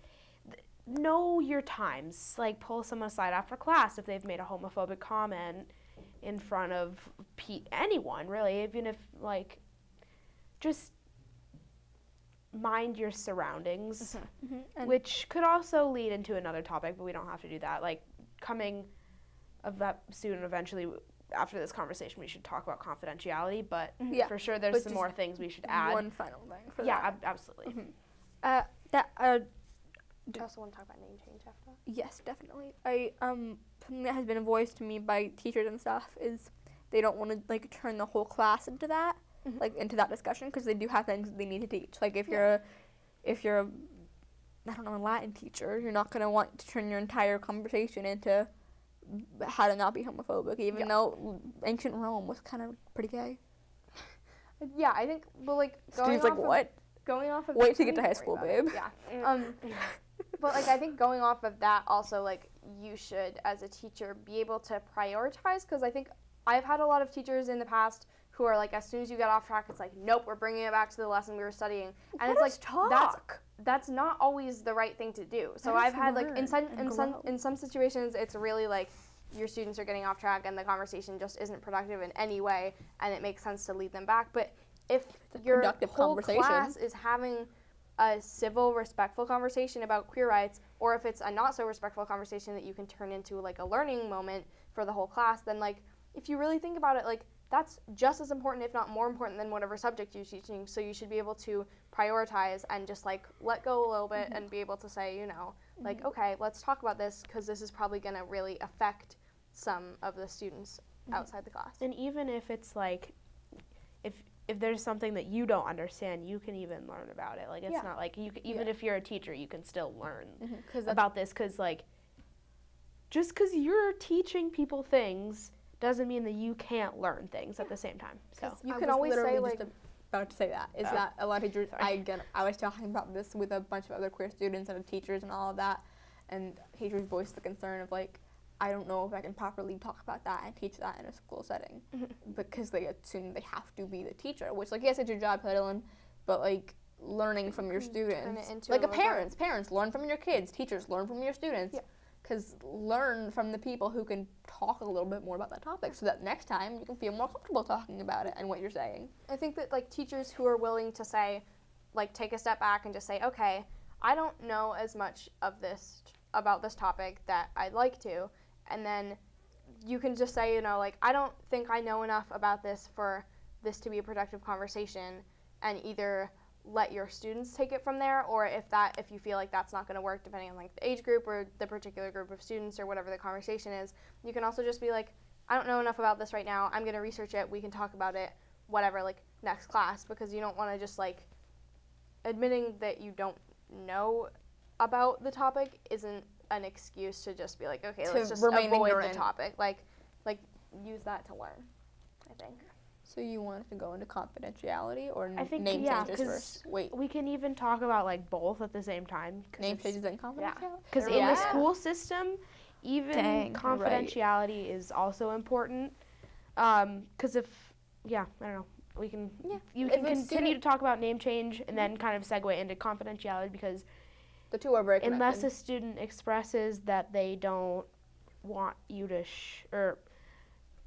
Speaker 1: th- know your times. Like pull someone aside after class if they've made a homophobic comment in front of pe- anyone really, even if like just mind your surroundings,
Speaker 3: Mm-hmm. And
Speaker 1: which could also lead into another topic, but we don't have to do that. Like coming of that soon eventually after this conversation we should talk about confidentiality, but
Speaker 3: Yeah,
Speaker 1: for sure there's
Speaker 3: but
Speaker 1: some more things we should add.
Speaker 3: one final thing for
Speaker 1: yeah,
Speaker 3: that.
Speaker 1: ab- absolutely.
Speaker 3: Mhm. Uh, that uh,
Speaker 2: I also want to talk about name change after.
Speaker 3: Yes, definitely. I um something that has been voiced to me by teachers and stuff is they don't want to like turn the whole class into that,
Speaker 2: Mhm.
Speaker 3: like into that discussion because they do have things they need to teach. Like if
Speaker 2: Yeah.
Speaker 3: you're a, if you're a, I don't know, a Latin teacher, you're not gonna want to turn your entire conversation into how to not be homophobic, even
Speaker 2: Yeah.
Speaker 3: though ancient Rome was kind of pretty gay.
Speaker 2: Yeah, I think, but like going
Speaker 3: Steve's like,
Speaker 2: off of-
Speaker 3: what?
Speaker 2: going off of
Speaker 3: Wait to get to high school, babe.
Speaker 2: Yeah. Um, but like I think going off of that, also like you should, as a teacher, be able to prioritize because I think I've had a lot of teachers in the past who are like, as soon as you get off track, it's like, nope, we're bringing it back to the lesson we were studying, and it's like
Speaker 3: talk.
Speaker 2: that's that's not always the right thing to do. So I've had like in some in some in some situations, it's really like your students are getting off track and the conversation just isn't productive in any way, and it makes sense to lead them back. But if your whole
Speaker 3: conversation.
Speaker 2: class is having a civil, respectful conversation about queer rights, or if it's a not so respectful conversation that you can turn into like a learning moment for the whole class, then like if you really think about it, like that's just as important, if not more important, than whatever subject you're teaching. So you should be able to prioritize and just like let go a little bit mm-hmm. and be able to say, you know, like mm-hmm. okay, let's talk about this because this is probably going to really affect some of the students mm-hmm. outside the class.
Speaker 1: And even if it's like, if if there's something that you don't understand, you can even learn about it. Like it's
Speaker 2: Yeah.
Speaker 1: not like you c- even
Speaker 3: Yeah.
Speaker 1: if you're a teacher, you can still learn
Speaker 3: Because
Speaker 1: about this because like, just because you're teaching people things doesn't mean that you can't learn things at the same time. So
Speaker 2: You
Speaker 3: I
Speaker 2: can always say,
Speaker 3: literally
Speaker 2: like-
Speaker 3: just about to say that is
Speaker 1: Oh.
Speaker 3: that a lot of teachers
Speaker 1: Sorry.
Speaker 3: I get I was talking about this with a bunch of other queer students and teachers and all of that and teachers voiced the concern of like I don't know if I can properly talk about that and teach that in a school setting mm-hmm. because they assume they have to be the teacher which like yes it's your job Helen but like learning from your
Speaker 2: can turn it
Speaker 3: students like
Speaker 2: a
Speaker 3: a parents parents learn from your kids teachers learn from your students
Speaker 2: Yeah.
Speaker 3: Because learn from the people who can talk a little bit more about that topic so that next time you can feel more comfortable talking about it and what you're saying.
Speaker 2: I think that like teachers who are willing to say, like, take a step back and just say, okay, I don't know as much of this about this topic that I'd like to, and then you can just say, you know, like, I don't think I know enough about this for this to be a productive conversation, and either let your students take it from there, or if that if you feel like that's not going to work, depending on like the age group or the particular group of students or whatever the conversation is, you can also just be like, I don't know enough about this right now. I'm going to research it. We can talk about it whatever like next class because you don't want to just like admitting that you don't know about the topic isn't an excuse to just be like okay
Speaker 3: To
Speaker 2: let's just avoid
Speaker 3: ignorant.
Speaker 2: the topic like like use that to learn i think
Speaker 3: So you wanted to go into confidentiality or n-
Speaker 1: I think
Speaker 3: name
Speaker 1: yeah,
Speaker 3: changes
Speaker 1: 'cause
Speaker 3: first? Wait,
Speaker 1: we can even talk about like both at the same time.
Speaker 3: name changes and confidentiality.
Speaker 1: Because in
Speaker 3: Yeah.
Speaker 1: the school system, even
Speaker 3: Dang, you're right.
Speaker 1: confidentiality is also important. Um, because if, yeah, I don't know, we can
Speaker 3: Yeah.
Speaker 1: you
Speaker 3: If
Speaker 1: can
Speaker 3: a
Speaker 1: continue
Speaker 3: student-
Speaker 1: to talk about name change and then mm-hmm. kind of segue into confidentiality because
Speaker 3: The two are very
Speaker 1: unless
Speaker 3: connected.
Speaker 1: a student expresses that they don't want you to sh- or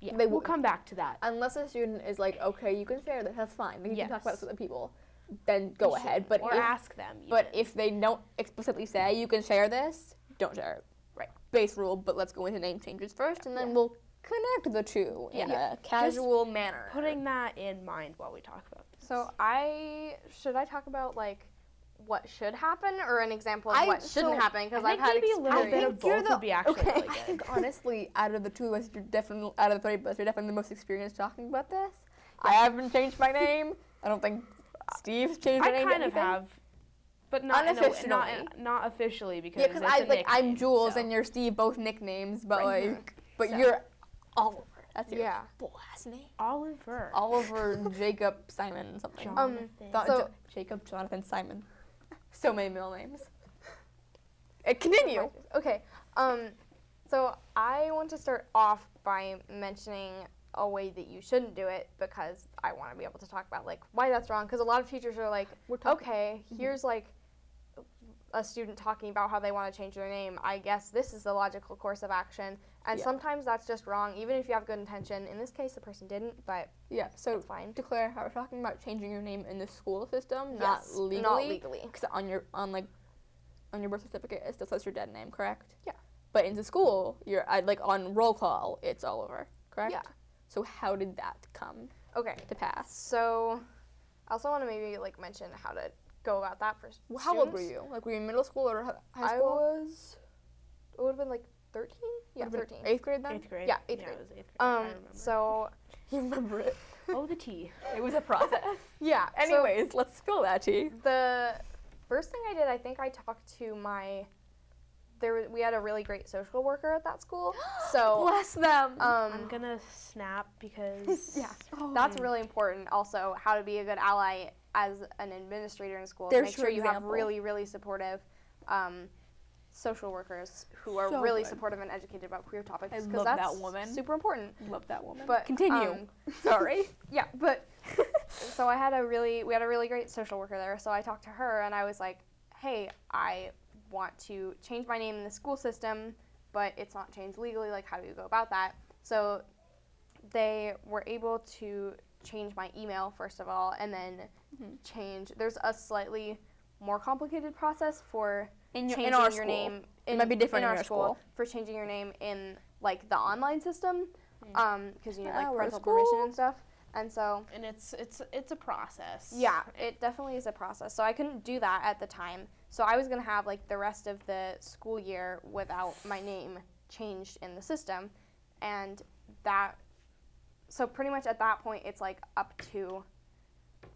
Speaker 1: yeah,
Speaker 3: They
Speaker 1: we'll come back to that.
Speaker 3: unless a student is like, okay, you can share this, that's fine. You can talk about this
Speaker 1: Yes.
Speaker 3: with other people. Then go ahead. But
Speaker 1: or
Speaker 3: if,
Speaker 1: ask them.
Speaker 3: but if they don't explicitly say you can share this, don't share it.
Speaker 1: Right.
Speaker 3: Base rule. But let's go into name changes first, and then
Speaker 1: Yeah.
Speaker 3: we'll connect the two in
Speaker 1: Yeah.
Speaker 3: a casual manner.
Speaker 1: putting that in mind while we talk about this.
Speaker 2: so i should i talk about like what should happen or an example of
Speaker 3: I-
Speaker 2: what shouldn't
Speaker 3: so
Speaker 2: happen because
Speaker 1: I
Speaker 2: i've
Speaker 1: think
Speaker 2: had
Speaker 1: maybe a little
Speaker 2: experience
Speaker 1: bit of
Speaker 3: you're
Speaker 1: both
Speaker 3: the-
Speaker 1: would be actually
Speaker 3: okay.
Speaker 1: really
Speaker 3: I think honestly, out of the two of us, you're definitely out of the three of us, you're definitely the most experienced talking about this. I haven't changed my name. I don't think Steve's changed
Speaker 1: I
Speaker 3: her name. to
Speaker 1: kind of
Speaker 3: anything.
Speaker 1: have, but not in a w- not not officially because
Speaker 3: Yeah, because
Speaker 1: it's
Speaker 3: I
Speaker 1: a
Speaker 3: like I'm Jules
Speaker 1: so.
Speaker 3: and you're Steve, both nicknames, but
Speaker 1: Right.
Speaker 3: like, but
Speaker 1: So.
Speaker 3: you're Oliver. That's your
Speaker 2: Yeah.
Speaker 3: full last name.
Speaker 1: Oliver.
Speaker 3: Oliver Jacob Simon something.
Speaker 1: John-
Speaker 2: um so-
Speaker 3: Jo- Jacob Jonathan Simon. So many middle names. Uh, continue.
Speaker 2: Okay. Um, so I want to start off by mentioning a way that you shouldn't do it because I want to be able to talk about like why that's wrong. Because a lot of teachers are like, okay, here's like a student talking about how they want to change their name, I guess this is the logical course of action. And
Speaker 3: Yeah.
Speaker 2: sometimes that's just wrong, even if you have good intention. In this case, the person didn't, but
Speaker 3: Yeah. So
Speaker 2: it's fine.
Speaker 3: to clarify, we're talking about changing your name in the school system, not legally.
Speaker 2: Not legally.
Speaker 3: Because on your on like on your birth certificate, it still says your dead name, correct?
Speaker 2: Yeah.
Speaker 3: But in the school, you're uh, like on roll call, it's all over, correct?
Speaker 2: Yeah.
Speaker 3: So how did that come
Speaker 2: Okay.
Speaker 3: to pass?
Speaker 2: So, I also want to maybe like mention how to go about that for
Speaker 3: Well, How old were you? Like were you in middle school or hi- high
Speaker 2: I
Speaker 3: school?
Speaker 2: was. It would have been like 13? Yeah,
Speaker 3: Would've
Speaker 2: 13.
Speaker 3: Eighth grade then.
Speaker 1: Eighth grade.
Speaker 2: Yeah, eighth
Speaker 1: it
Speaker 2: grade.
Speaker 1: was eighth grade.
Speaker 2: Um,
Speaker 1: remember.
Speaker 2: so
Speaker 3: You remember it?
Speaker 1: oh, the tea.
Speaker 3: It was a process.
Speaker 2: yeah. so
Speaker 3: Anyways, let's spill that tea.
Speaker 2: the first thing I did, I think I talked to my. There, was- we had a really great social worker at that school, so
Speaker 3: Bless them.
Speaker 1: I'm
Speaker 2: um,
Speaker 1: gonna snap because
Speaker 2: Yeah.
Speaker 3: Oh.
Speaker 2: that's really important. Also, how to be a good ally as an administrator in school.
Speaker 3: There's
Speaker 2: Make sure
Speaker 3: your
Speaker 2: you have really, really supportive um, social workers who are
Speaker 3: So
Speaker 2: really
Speaker 3: good.
Speaker 2: supportive and educated about queer topics.
Speaker 3: I
Speaker 2: 'cause
Speaker 3: love that woman.
Speaker 2: Super important.
Speaker 3: Love that woman.
Speaker 2: But
Speaker 3: continue.
Speaker 2: um,
Speaker 3: Sorry.
Speaker 2: Yeah, but so I had a really we had a really great social worker there. So I talked to her and I was like, "Hey, I want to change my name in the school system, but it's not changed legally. Like, how do you go about that?" So they were able to change my email first of all, and then
Speaker 3: Mhm.
Speaker 2: change. There's a slightly more complicated process for
Speaker 3: In your,
Speaker 2: changing
Speaker 3: in our
Speaker 2: your
Speaker 3: school.
Speaker 2: name.
Speaker 3: It might be different in
Speaker 2: our
Speaker 3: your
Speaker 2: school,
Speaker 3: school.
Speaker 2: for changing your name in like the online system, um, because you need like
Speaker 3: Our
Speaker 2: parental permission and stuff. And so
Speaker 1: and it's it's it's a process.
Speaker 2: yeah, it definitely is a process. So I couldn't do that at the time. So I was gonna have like the rest of the school year without my name changed in the system, and that. So pretty much at that point, it's like up to,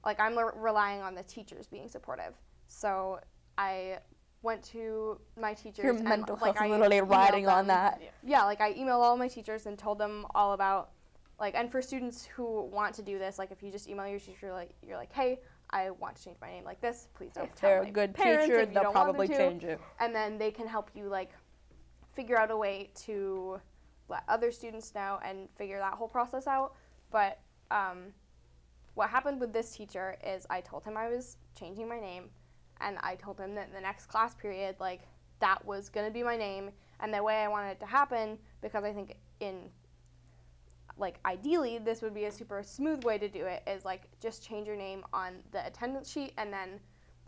Speaker 2: like I'm relying on the teachers being supportive. So I went to my teachers.
Speaker 3: Your
Speaker 2: and,
Speaker 3: mental
Speaker 2: like,
Speaker 3: health
Speaker 2: I
Speaker 3: literally riding on that.
Speaker 2: Yeah, like I emailed all my teachers and told them all about like and for students who want to do this, like if you just email your teacher like you're like, "Hey, I want to change my name like this. Please don't
Speaker 3: If
Speaker 2: tell
Speaker 3: they're
Speaker 2: my
Speaker 3: a good
Speaker 2: parents
Speaker 3: teacher, they'll probably
Speaker 2: to."
Speaker 3: change it.
Speaker 2: And then they can help you like figure out a way to let other students know and figure that whole process out. But um, what happened with this teacher is I told him I was changing my name, and I told him that in the next class period, like that was gonna be my name, and the way I wanted it to happen, because I think in like ideally this would be a super smooth way to do it is like just change your name on the attendance sheet and then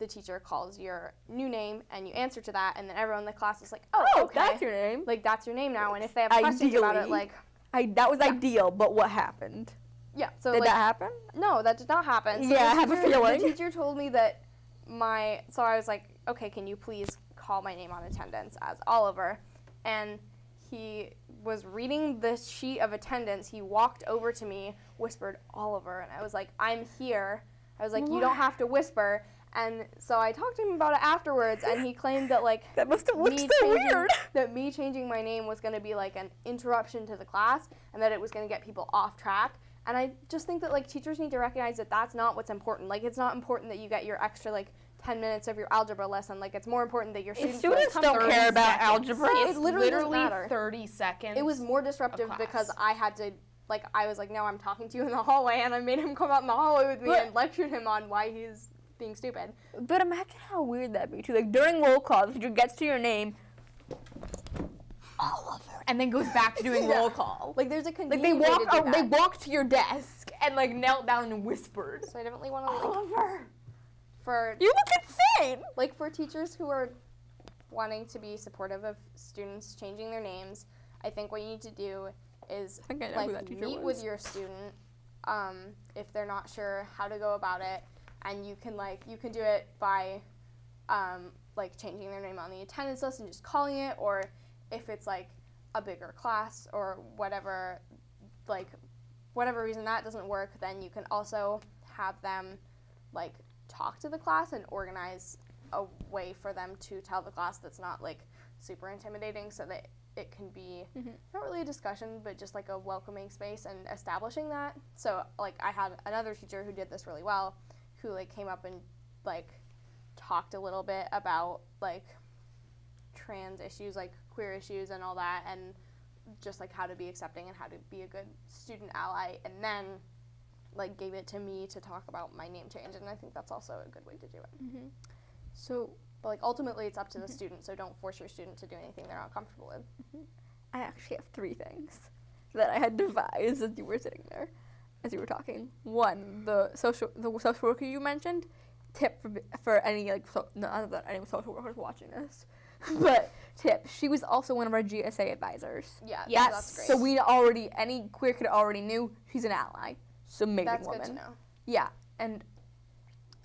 Speaker 2: the teacher calls your new name and you answer to that and then everyone in the class is like oh,
Speaker 3: Oh,
Speaker 2: okay.
Speaker 3: that's your name.
Speaker 2: like that's your name now and if they have questions about it like
Speaker 3: I, that was ideal, but what happened?
Speaker 2: yeah so
Speaker 3: Did
Speaker 2: like
Speaker 3: that happen?
Speaker 2: no that did not happen. So
Speaker 3: Yeah, I have a feeling.
Speaker 2: the teacher told me that my so i was like okay can you please call my name on attendance as oliver? And he was reading the sheet of attendance. He walked over to me whispered oliver and i was like i'm here. I was like you don't have to whisper and so i talked to him about it afterwards and he claimed that like
Speaker 3: That must have looked so
Speaker 2: changing,
Speaker 3: weird.
Speaker 2: that me changing my name was going to be like an interruption to the class and that it was going to get people off track and i just think that like teachers need to recognize that that's not what's important like it's not important that you get your extra like 10 minutes of your algebra lesson like it's more important that your students,
Speaker 3: students
Speaker 2: feel
Speaker 3: don't care about
Speaker 1: seconds.
Speaker 3: algebra.
Speaker 2: It literally doesn't
Speaker 1: 30 seconds.
Speaker 2: it was more disruptive because i had to like i was like no i'm talking to you in the hallway and i made him come out in the hallway with me
Speaker 3: But-
Speaker 2: and lectured him on why he's being stupid
Speaker 3: But imagine how weird that'd be too. Like during roll call, the teacher gets to your name, Oliver, and then goes back to doing
Speaker 2: Yeah.
Speaker 3: roll call.
Speaker 2: like there's a
Speaker 3: Like they walk, out, they walked to your desk and like knelt down and whispered,
Speaker 2: so i definitely want to like
Speaker 3: Oliver,
Speaker 2: for
Speaker 3: you look insane.
Speaker 2: like for teachers who are wanting to be supportive of students changing their names, I think what you need to do is
Speaker 3: I I know who that
Speaker 2: like meet
Speaker 3: was.
Speaker 2: with your student um, if they're not sure how to go about it, and you can like you can do it by um, like changing their name on the attendance list and just calling it, or if it's like a bigger class or whatever, like whatever reason that doesn't work, then you can also have them like talk to the class and organize a way for them to tell the class that's not like super intimidating so that it can be
Speaker 3: Mhm.
Speaker 2: not really a discussion but just like a welcoming space and establishing that so like i had another teacher who did this really well who like came up and like talked a little bit about like trans issues like queer issues and all that and just like how to be accepting and how to be a good student ally and then like gave it to me to talk about my name change and i think that's also a good way to do it mm-hmm.
Speaker 3: So
Speaker 2: But like ultimately, it's up to the mm-hmm. student. So don't force your student to do anything they're not comfortable with. Mm-hmm.
Speaker 3: I actually have three things that I had devised as you were sitting there, as you were talking. One, the social the social worker you mentioned. Tip for for any like so, not that any social workers watching this, but tip. She was also one of our GSA advisors.
Speaker 2: Yeah,
Speaker 1: Yes.
Speaker 2: that's great.
Speaker 3: So we already any queer kid already knew she's an ally. She's an amazing
Speaker 2: that's
Speaker 3: woman.
Speaker 2: good to know.
Speaker 3: Yeah, and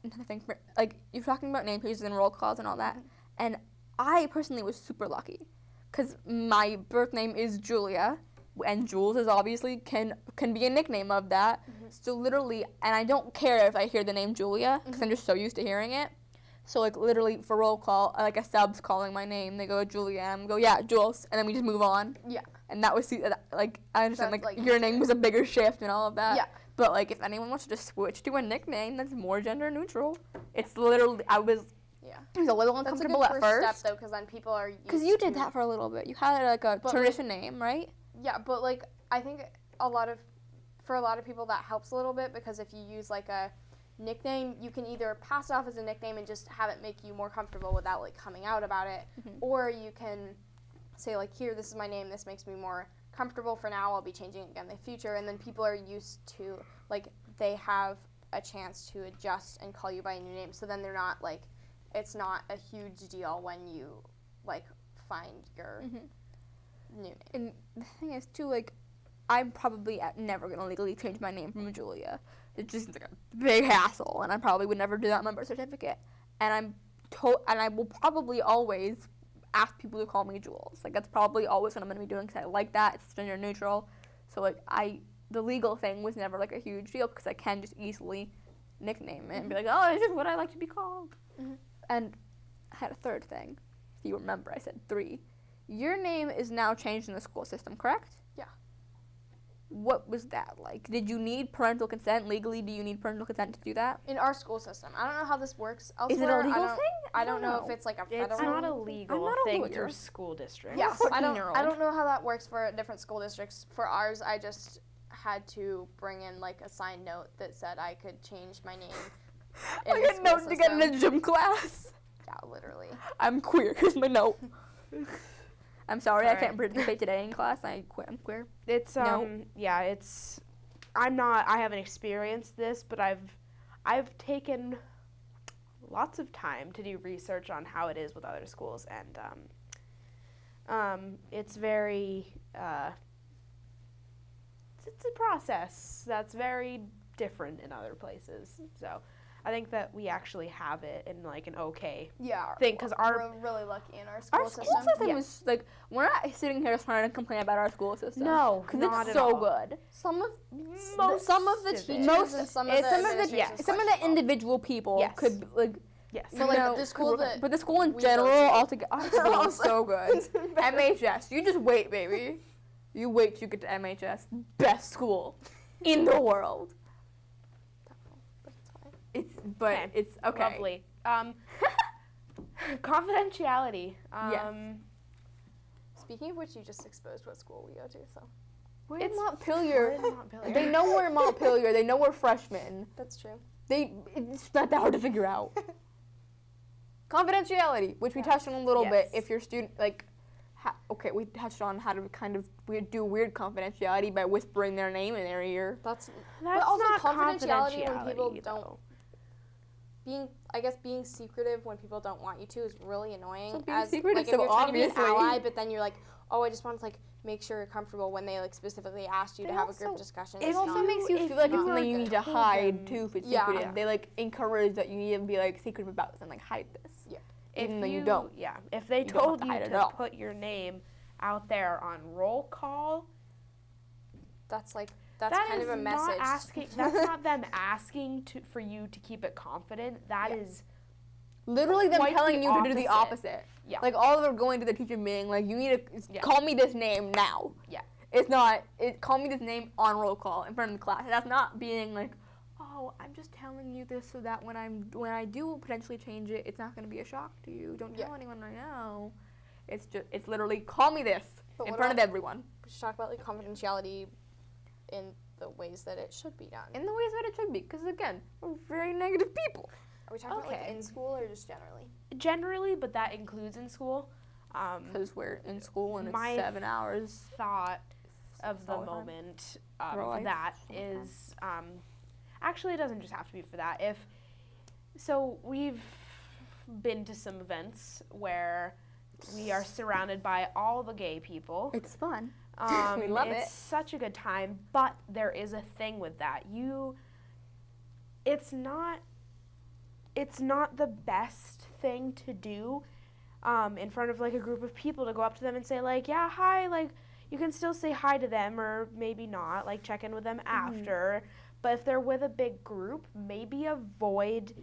Speaker 3: another thing, for, like you're talking about name pages and roll calls and all that, mm-hmm. and I personally was super lucky, because my birth name is Julia, and Jules is obviously can can be a nickname of that. So literally, and I don't care if I hear the name Julia, because I'm just so used to hearing it. So like literally for roll call, uh, like a sub's calling my name, they go Julia, and I go yeah Jules, and then we just move on.
Speaker 2: Yeah.
Speaker 3: And that was like I understand like,
Speaker 2: like,
Speaker 3: your name was a bigger shift and all of that.
Speaker 2: Yeah.
Speaker 3: But like if anyone wants to just switch to a nickname that's more gender neutral, it's literally I was
Speaker 2: Yeah.
Speaker 3: It was a little
Speaker 2: That's a good
Speaker 3: uncomfortable
Speaker 2: first
Speaker 3: at first.
Speaker 2: step though, because then people are
Speaker 3: Because you did that for a little bit. You had like a
Speaker 2: But, like-
Speaker 3: name, right?
Speaker 2: Yeah, but like I think a lot of for a lot of people that helps a little bit because if you use like a nickname, you can either pass it off as a nickname and just have it make you more comfortable without like coming out about it,
Speaker 3: Mhm.
Speaker 2: or you can say like here this is my name, this makes me more comfortable for now. I'll be changing it again in the future, and then people are used to like they have a chance to adjust and call you by a new name, so then they're not like it's not a huge deal when you like find your
Speaker 3: Mhm.
Speaker 2: New name.
Speaker 3: And the thing is too, like, I'm probably never gonna legally change my name from Julia. It just seems like a big hassle, and I probably would never do that on my birth certificate. And I'm to- and I will probably always ask people to call me Jules. Like that's probably always what I'm gonna be doing because I like that. It's gender neutral. So like I, the legal thing was never like a huge deal because I can just easily nickname it and be like, oh, it's just what I like to be called.
Speaker 2: Mhm.
Speaker 3: And I had a third thing. If you remember, I said three. Your name is now changed in the school system, correct?
Speaker 2: Yeah.
Speaker 3: What was that like? Did you need parental consent legally? Do you need parental consent to do that?
Speaker 2: in our school system. I don't know how this works Elsewhere,
Speaker 3: Is it a legal
Speaker 2: I don't,
Speaker 3: thing?
Speaker 2: I don't know, if it's like a federal.
Speaker 1: It's not a
Speaker 3: I'm
Speaker 1: legal
Speaker 3: not a
Speaker 1: thing
Speaker 3: lawyer.
Speaker 1: through school districts.
Speaker 2: yeah, I don't. I don't know how that works for different school districts. For ours, I just had to bring in like a signed note that said I could change my name. in
Speaker 3: I
Speaker 2: the
Speaker 3: got
Speaker 2: school
Speaker 3: to get in a gym class.
Speaker 2: Yeah, literally.
Speaker 3: I'm queer. Here's my note. I'm sorry, I can't participate today in class. I quit. I'm queer.
Speaker 1: It's
Speaker 3: No.
Speaker 1: um yeah, it's I'm not I haven't experienced this, but I've I've taken lots of time to do research on how it is with other schools and um um it's very uh it's, it's a process that's very different in other places. So I think that we actually have it in like an okay
Speaker 2: Yeah.
Speaker 1: thing because our
Speaker 2: we're really lucky in our school
Speaker 3: Our school
Speaker 2: system.
Speaker 3: system
Speaker 1: Yeah.
Speaker 3: is like we're not sitting here trying to complain about our school system.
Speaker 1: no,
Speaker 3: because it's
Speaker 1: at
Speaker 3: so
Speaker 1: all.
Speaker 3: good.
Speaker 2: Some of
Speaker 1: Most
Speaker 2: some of the teachers
Speaker 3: Most-
Speaker 2: and some of the
Speaker 1: some of the-
Speaker 3: Yeah, some of the individual people
Speaker 1: Yes.
Speaker 3: could like.
Speaker 1: Yes.
Speaker 2: So, like,
Speaker 3: no,
Speaker 2: the school that
Speaker 3: but the school in general
Speaker 2: to-
Speaker 3: altogether it's so good. MHS, you just wait, baby. You wait till you get to MHS, best school in the world.
Speaker 2: But it's.
Speaker 3: But
Speaker 1: Okay.
Speaker 3: it's okay.
Speaker 1: Lovely. Um, confidentiality. Um,
Speaker 3: Yes.
Speaker 2: Speaking of which, you just exposed what school we go to, so
Speaker 3: We're
Speaker 1: It's-
Speaker 3: Montpelier.
Speaker 1: Montpelier.
Speaker 3: They know we're in Montpelier. They know we're freshmen.
Speaker 2: that's true.
Speaker 3: They it's not that hard to figure out. Confidentiality, which we
Speaker 2: Yeah.
Speaker 3: touched on a little bit.
Speaker 1: Yes.
Speaker 3: If your student like, ha- okay, we touched on how to kind of we do weird confidentiality by whispering their name in their ear.
Speaker 2: That's
Speaker 1: That's
Speaker 2: also
Speaker 1: not
Speaker 2: confidentiality when people
Speaker 1: confidentiality,
Speaker 2: don't-
Speaker 1: though.
Speaker 2: Being I guess being secretive when people don't want you to is really annoying.
Speaker 3: So being
Speaker 2: as,
Speaker 3: secretive
Speaker 2: like, if
Speaker 3: so
Speaker 2: you're trying to be an ally, but then you're like, oh, I just want to like make sure you're comfortable when they like specifically asked you
Speaker 3: They
Speaker 2: to have a group discussion.
Speaker 3: It also
Speaker 2: not-
Speaker 3: makes you feel like it's something you need to hide too if it's
Speaker 2: Yeah.
Speaker 3: secretive.
Speaker 1: Yeah.
Speaker 3: They like encourage that you need to be like secretive about this and like hide this.
Speaker 2: Yeah.
Speaker 3: Even
Speaker 1: if
Speaker 3: though you don't.
Speaker 1: Yeah. If they
Speaker 3: You
Speaker 1: told
Speaker 3: to
Speaker 1: you to put your name out there on roll call,
Speaker 2: that's like that's
Speaker 1: that
Speaker 2: kind of a message.
Speaker 1: Not asking, that's not them asking to for you to keep it confident. That
Speaker 2: Yeah.
Speaker 1: is
Speaker 3: Literally them telling
Speaker 1: the
Speaker 3: you to do the
Speaker 1: opposite.
Speaker 3: opposite.
Speaker 1: Yeah.
Speaker 3: Like all of them going to the teacher being like, you need to
Speaker 1: Yeah.
Speaker 3: call me this name now.
Speaker 1: Yeah.
Speaker 3: It's not. It call me this name on roll call in front of the class. That's not being like, oh, I'm just telling you this so that when I'm when I do potentially change it, it's not going to be a shock to you. Don't tell anyone right now. It's just. It's literally call me this
Speaker 2: But
Speaker 3: in front of everyone
Speaker 2: we should talk about like confidentiality in the ways that it should be done.
Speaker 3: in the ways that it should be. Because again, we're very negative people.
Speaker 2: Are we talking about like in school or just generally?
Speaker 1: generally, but that includes in school. Um,
Speaker 3: Because we're in school and it's seven hours.
Speaker 1: thought of the
Speaker 3: all the time.
Speaker 1: moment um, for
Speaker 3: life.
Speaker 1: that
Speaker 3: All
Speaker 1: is um, actually it doesn't just have to be for that. If so, we've been to some events where we are surrounded by all the gay people.
Speaker 3: It's fun.
Speaker 1: Um,
Speaker 3: We love
Speaker 1: it's
Speaker 3: it.
Speaker 1: such a good time, but there is a thing with that. You, it's not, it's not the best thing to do, um, in front of like a group of people to go up to them and say like, yeah, hi, like you can still say hi to them or maybe not, like check in with them after. But if they're with a big group, maybe avoid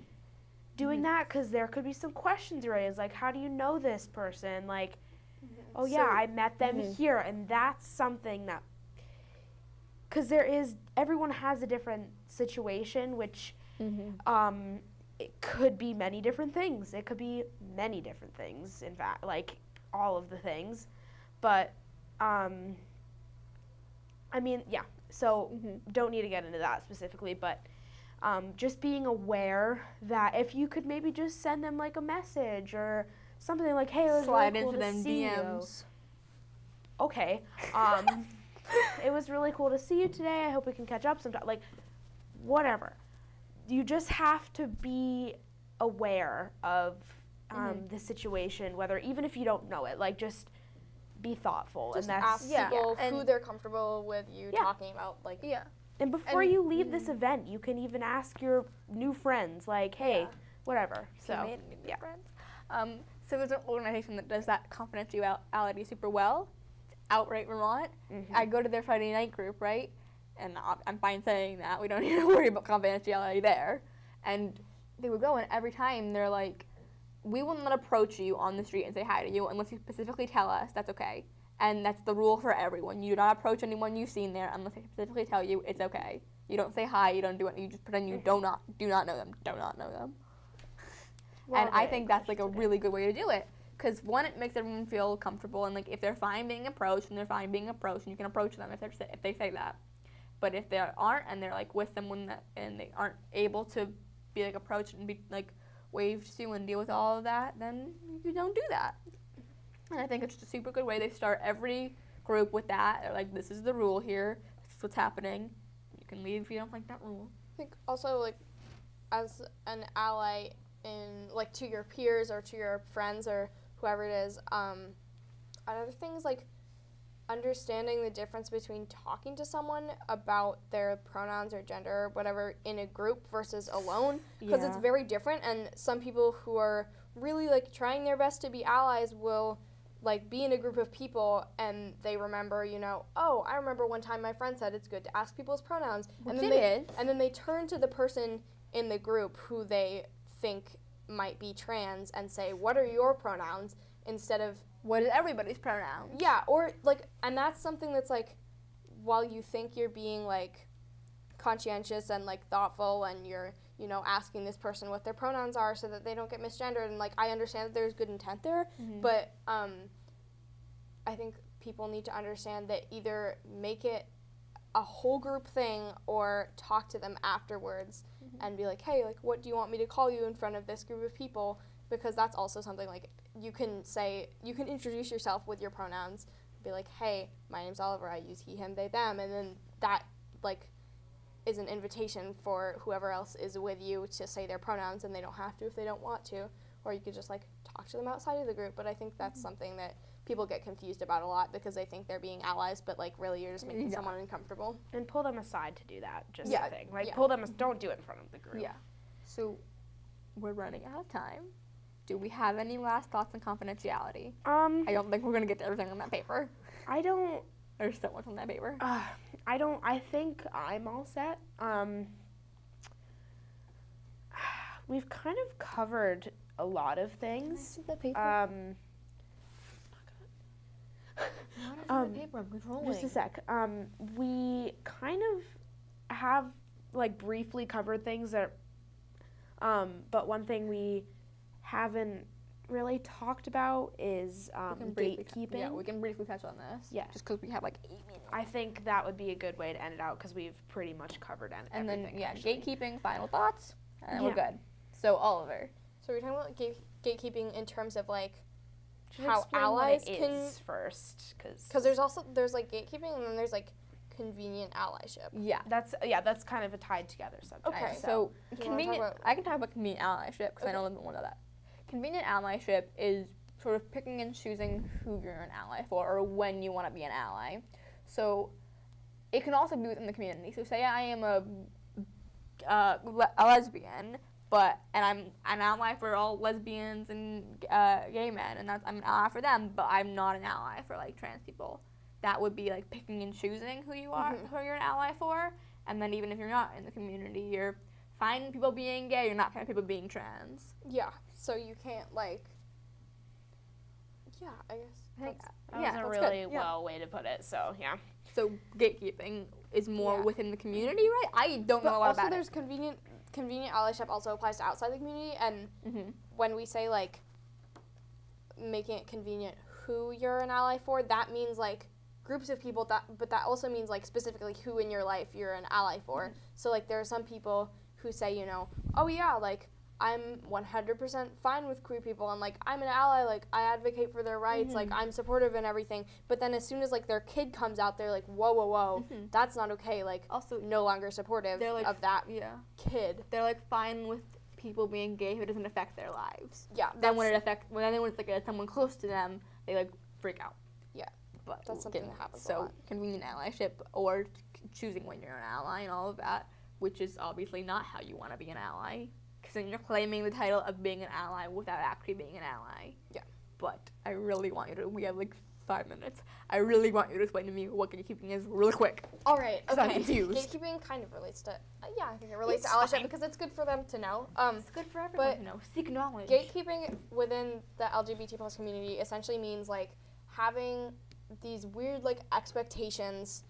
Speaker 1: doing that because there could be some questions raised, like how do you know this person, like oh yeah
Speaker 2: So-
Speaker 1: i met them
Speaker 3: Mhm.
Speaker 1: here and that's something that because there is everyone has a different situation which
Speaker 3: Mm-hmm.
Speaker 1: um it could be many different things it could be many different things in fact like all of the things but um i mean yeah so
Speaker 3: Mm-hmm.
Speaker 1: don't need to get into that specifically but um, just being aware that if you could maybe just send them like a message or something like hey it was
Speaker 3: Slide
Speaker 1: really cool
Speaker 3: into
Speaker 1: to
Speaker 3: them
Speaker 1: see you."
Speaker 3: DMs.
Speaker 1: okay. Um, it was really cool to see you today. I hope we can catch up sometime. Like, whatever. You just have to be aware of um, the situation, whether even if you don't know it. Like, just be thoughtful,
Speaker 2: Just
Speaker 1: and that's
Speaker 2: ask
Speaker 3: Yeah.
Speaker 2: people
Speaker 3: Yeah.
Speaker 2: who
Speaker 3: And-
Speaker 2: they're comfortable with you
Speaker 1: Yeah.
Speaker 2: talking about. Like,
Speaker 3: Yeah.
Speaker 1: And before
Speaker 2: and-
Speaker 1: you leave this event, you can even ask your new friends, like, hey,
Speaker 2: Yeah.
Speaker 1: whatever.
Speaker 3: He
Speaker 1: So,
Speaker 3: made new
Speaker 1: yeah.
Speaker 3: friends. Um, so there's an organization that does that confidentiality super well. It's Outright Vermont.
Speaker 1: mhm.
Speaker 3: I go to their Friday night group, right? And I'm I'm fine saying that. We don't need to worry about confidentiality there. And they would go, and every time they're like, we will not approach you on the street and say hi to you unless you specifically tell us that's okay. And that's the rule for everyone. You do not approach anyone you've seen there unless they specifically tell you it's okay. You don't say hi, you don't do it, you just pretend you do not do not know them. Do not know them. And I think that's like a really good way to do it. Because one, it makes everyone feel comfortable, and like if they're fine being approached, and they're fine being approached, and you can approach them if they if they say that. But if they aren't, and they're like with someone that, and they aren't able to be like approached and be like waved to and deal with all of that, then you don't do that. And I think it's just a super good way. They start every group with that. They're like, this is the rule here. This is what's happening. You can leave if you don't like that rule.
Speaker 2: I think also like as an ally in like to your peers or to your friends or whoever it is, um, other things like understanding the difference between talking to someone about their pronouns or gender or whatever in a group versus alone? Because it's very different and some people who are really like trying their best to be allies will like be in a group of people and they remember you know oh i remember one time my friend said it's good to ask people's pronouns.
Speaker 3: Which
Speaker 2: and then
Speaker 3: it
Speaker 2: they
Speaker 3: is.
Speaker 2: and then they turn to the person in the group who they think might be trans and say what are your pronouns? instead of
Speaker 3: What is everybody's pronoun?
Speaker 2: yeah, or like, and that's something that's like, while you think you're being like conscientious and like thoughtful and you're, you know, asking this person what their pronouns are so that they don't get misgendered, and like, I understand that there's good intent there, but um, I think people need to understand that either make it a whole group thing or talk to them afterwards and be like, hey, like, what do you want me to call you in front of this group of people? Because that's also something like you can say, you can introduce yourself with your pronouns, be like, hey, my name's Oliver, I use he, him, they, them, and then that, like, is an invitation for whoever else is with you to say their pronouns and they don't have to if they don't want to. Or you could just like talk to them outside of the group. But I think that's mm-hmm. something that people get confused about a lot because they think they're being allies, but like really you're just making
Speaker 3: Yeah.
Speaker 2: someone uncomfortable.
Speaker 1: and pull them aside to do that. Just
Speaker 2: Yeah,
Speaker 1: a thing. Like
Speaker 2: yeah.
Speaker 1: pull them. As- don't do it in front of the group.
Speaker 3: Yeah. So we're running out of time. Do we have any last thoughts on confidentiality?
Speaker 1: Um,
Speaker 3: I don't think we're gonna get to everything on that paper.
Speaker 1: I don't.
Speaker 3: There's so much on that paper.
Speaker 1: Uh, I don't. I think I'm all set. Um, we've kind of covered a lot of things.
Speaker 3: the paper.
Speaker 1: Um, um,
Speaker 3: paper? I'm controlling.
Speaker 1: just a sec. Um, we kind of have like briefly covered things that. Um, but one thing we haven't really talked about is um,
Speaker 3: can briefly tou-
Speaker 1: gatekeeping.
Speaker 3: Yeah, we can briefly touch on this.
Speaker 1: Yeah.
Speaker 3: Just because we have like eight minutes.
Speaker 1: I think that would be a good way to end it out because we've pretty much covered en-
Speaker 3: And
Speaker 1: everything.
Speaker 3: then yeah,
Speaker 1: actually.
Speaker 3: gatekeeping. Final thoughts, and then we're good. So Oliver.
Speaker 2: So we're talking about gate- gatekeeping in terms of like
Speaker 1: Should
Speaker 2: how allies
Speaker 1: what it
Speaker 2: can-
Speaker 1: is first, because
Speaker 2: because there's also there's like gatekeeping and then there's like convenient allyship.
Speaker 3: Yeah.
Speaker 1: that's yeah, that's kind of a tied together subject.
Speaker 2: Okay.
Speaker 3: So,
Speaker 2: Do you wanna talk
Speaker 3: convenient.
Speaker 2: about-
Speaker 3: I can talk about convenient allyship because I know a little bit more about that. Convenient allyship is sort of picking and choosing who you're an ally for or when you want to be an ally. So it can also be within the community. So say I am a, uh, le- a lesbian, but and I'm an ally for all lesbians and uh, gay men, and that's I'm an ally for them, but I'm not an ally for like trans people. That would be like picking and choosing who you are,
Speaker 2: Mhm.
Speaker 3: who you're an ally for, and then even if you're not in the community, you're fine people being gay. You're not fine people being trans.
Speaker 2: Yeah. So you can't like. Yeah, I guess.
Speaker 3: I think
Speaker 2: that's-
Speaker 1: That
Speaker 3: yeah,
Speaker 1: was a really
Speaker 3: good. Yeah.
Speaker 1: well way to put it. So yeah.
Speaker 3: So gatekeeping is more
Speaker 2: Yeah.
Speaker 3: within the community, right? I don't
Speaker 2: But
Speaker 3: know a lot
Speaker 2: also,
Speaker 3: about
Speaker 2: there's convenient convenient allyship also applies to outside the community, and.
Speaker 3: Mm-hmm.
Speaker 2: when we say like making it convenient who you're an ally for, that means like groups of people that but that also means like specifically who in your life you're an ally for. So like there are some people who say, you know, oh yeah, like I'm 100% fine with queer people and like I'm an ally, like I advocate for their rights, like I'm supportive and everything. But then as soon as like their kid comes out, they're like, whoa, whoa, whoa,
Speaker 3: Mhm.
Speaker 2: that's not okay. Like
Speaker 3: Also,
Speaker 2: no longer supportive
Speaker 3: they're like
Speaker 2: of that
Speaker 3: yeah,
Speaker 2: kid.
Speaker 3: they're like fine with people being gay if it doesn't affect their lives.
Speaker 2: Yeah,
Speaker 3: Then when it affects, when then when it's like uh, someone close to them, they like freak out.
Speaker 2: Yeah.
Speaker 3: but
Speaker 2: That's something that happens a
Speaker 3: So
Speaker 2: lot.
Speaker 3: convenient allyship or choosing when you're an ally and all of that, which is obviously not how you want to be an ally, because then you're claiming the title of being an ally without actually being an ally.
Speaker 2: Yeah.
Speaker 3: But I really want you to. We have like five minutes. I really want you to explain to me what gatekeeping is really quick.
Speaker 2: All right.
Speaker 3: 'Cause I'm
Speaker 2: Okay.
Speaker 3: confused.
Speaker 2: Gatekeeping kind of relates to. Uh, yeah, I think it relates
Speaker 3: It's
Speaker 2: to allyship
Speaker 3: fine.
Speaker 2: because it's good for them to know. Um,
Speaker 3: It's good for everyone
Speaker 2: but
Speaker 3: to know. Seek knowledge.
Speaker 2: gatekeeping within the LGBT plus community essentially means like having these weird like expectations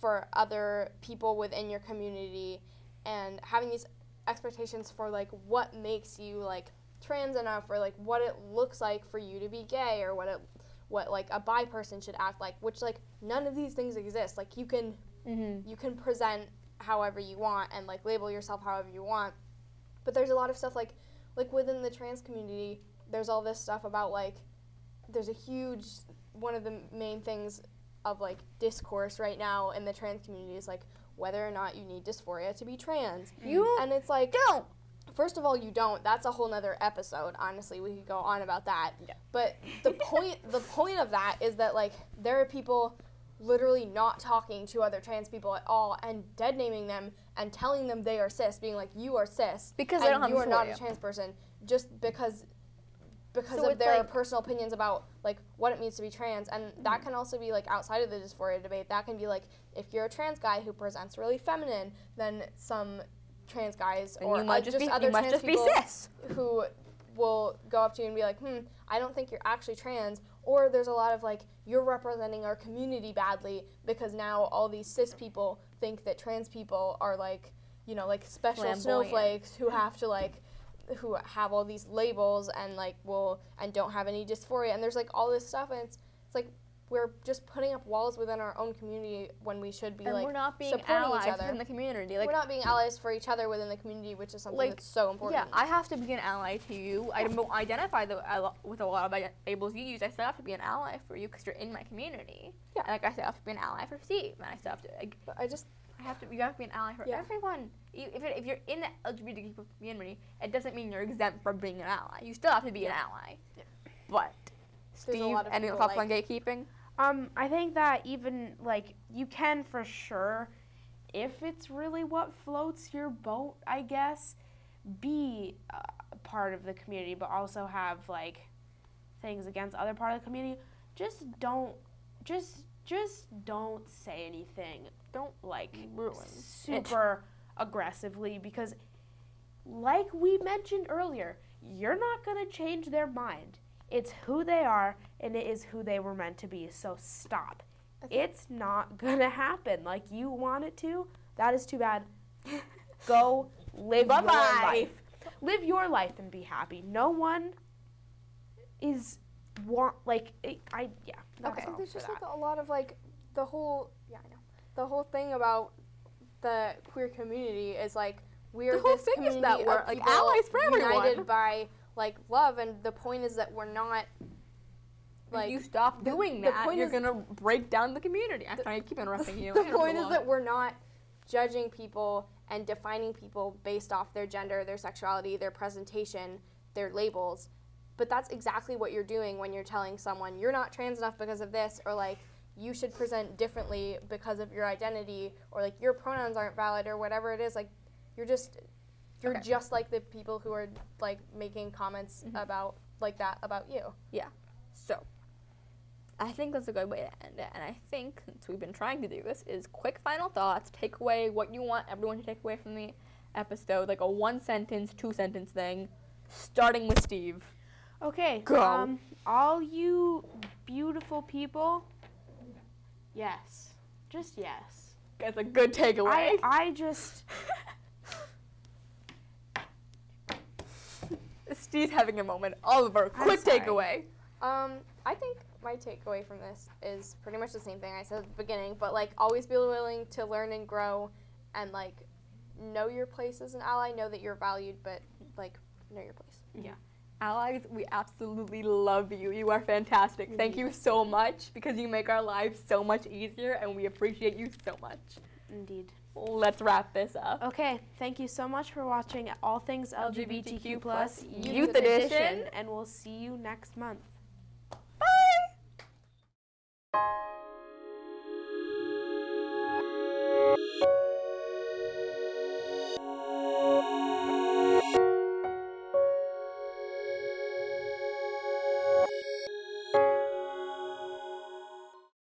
Speaker 2: for other people within your community and having these expectations for like what makes you like trans enough or like what it looks like for you to be gay or what it what like a bi person should act like which like none of these things exist like you can
Speaker 3: Mm-hmm.
Speaker 2: you can present however you want and like label yourself however you want but there's a lot of stuff like like within the trans community there's all this stuff about like there's a huge one of the main things of like discourse right now in the trans community is like whether or not you need dysphoria to be trans mm.
Speaker 3: You
Speaker 2: and it's like
Speaker 3: don't.
Speaker 2: First of all, you don't. That's a whole nother episode. Honestly, we could go on about that.
Speaker 1: Yeah.
Speaker 2: But the point, the point of that is that like there are people literally not talking to other trans people at all and dead naming them and telling them they are cis, being like you are cis
Speaker 3: Because
Speaker 2: and
Speaker 3: they don't have
Speaker 2: you are not a trans person just because because
Speaker 3: So
Speaker 2: of their
Speaker 3: like-
Speaker 2: personal opinions about like what it means to be trans and
Speaker 3: Mm-hmm.
Speaker 2: that can also be like outside of the dysphoria debate that can be like if you're a trans guy who presents really feminine then some trans guys or uh,
Speaker 3: just, be,
Speaker 2: other trans people
Speaker 3: cis.
Speaker 2: who will go up to you and be like, hmm, I don't think you're actually trans. Or there's a lot of like, you're representing our community badly because now all these cis people think that trans people are like, you know, like special snowflakes who have to like, who have all these labels and like will and don't have any dysphoria. And there's like all this stuff and it's it's like we're just putting up walls within our own community when we should be
Speaker 3: and
Speaker 2: like
Speaker 3: we're not being
Speaker 2: supporting
Speaker 3: allies
Speaker 2: each other.
Speaker 3: within the community. Like
Speaker 2: we're not being allies for each other within the community, which is something
Speaker 3: Like,
Speaker 2: that's so important.
Speaker 3: Yeah, I have to be an ally to you. I don't identify the, with a lot of the labels you use. I still have to be an ally for you because you're in my community.
Speaker 2: Yeah.
Speaker 3: And like I still have to be an ally for Steve, and I still have to. Like,
Speaker 2: But I just
Speaker 3: I have to. You have to be an ally for
Speaker 2: Yeah.
Speaker 3: everyone. You, if, it, if you're in the LGBTQ community, it doesn't mean you're exempt from being an ally. You still have to be an ally. But Steve, any
Speaker 2: people,
Speaker 3: thoughts
Speaker 2: like-
Speaker 3: on gatekeeping?
Speaker 1: Um, I think that even like you can for sure, if it's really what floats your boat, I guess, be a part of the community, but also have like things against other part of the community. Just don't, just just don't say anything. Don't like
Speaker 3: Ruin
Speaker 1: super aggressively because, like we mentioned earlier, you're not gonna change their mind. It's who they are, and it is who they were meant to be. So stop. It's not gonna happen like you want it to. That is too bad. Go live your life. Live your life and be happy. No one is want like I, I yeah. That's
Speaker 2: I think
Speaker 1: all
Speaker 2: there's just
Speaker 1: that.
Speaker 2: like a lot of like the whole yeah I know the whole thing about the queer community is like we're
Speaker 3: The whole
Speaker 2: this
Speaker 3: thing is
Speaker 2: community
Speaker 3: that
Speaker 2: of
Speaker 3: we're, like, allies for everyone.
Speaker 2: united by like love, and the point is that we're not like
Speaker 3: if you stop
Speaker 2: the-
Speaker 3: doing
Speaker 2: the
Speaker 3: that,
Speaker 2: point
Speaker 3: you're
Speaker 2: is-
Speaker 3: gonna break down the community. I'm sorry, I keep interrupting you.
Speaker 2: the point is that we're not judging people and defining people based off their gender, their sexuality, their presentation, their labels. But that's exactly what you're doing when you're telling someone you're not trans enough because of this, or like you should present differently because of your identity, or like your pronouns aren't valid, or whatever it is. Like you're just you're
Speaker 3: Okay.
Speaker 2: just like the people who are like making comments about like that about you.
Speaker 3: Yeah. So, I think that's a good way to end it. And I think, since we've been trying to do this, is quick final thoughts. Take away what you want everyone to take away from the episode, like a one sentence, two sentence thing, starting with Steve.
Speaker 1: Okay.
Speaker 3: Go.
Speaker 1: Um, all you beautiful people. Yes. Just yes.
Speaker 3: That's a good takeaway.
Speaker 1: I I just
Speaker 3: Steve's having a moment. Oliver,
Speaker 1: I'm
Speaker 3: quick
Speaker 1: sorry.
Speaker 3: takeaway.
Speaker 2: Um, I think my takeaway from this is pretty much the same thing I said at the beginning, but like always be willing to learn and grow and like know your place as an ally, know that you're valued, but like know your place.
Speaker 3: Allies, we absolutely love you. You are fantastic. Thank you so much because you make our lives so much easier and we appreciate you so much.
Speaker 1: Indeed.
Speaker 3: Let's wrap this up.
Speaker 1: Okay, thank you so much for watching All Things LGBTQ, plus
Speaker 3: Youth, Youth Edition.
Speaker 1: Edition, and we'll see you next month. Bye!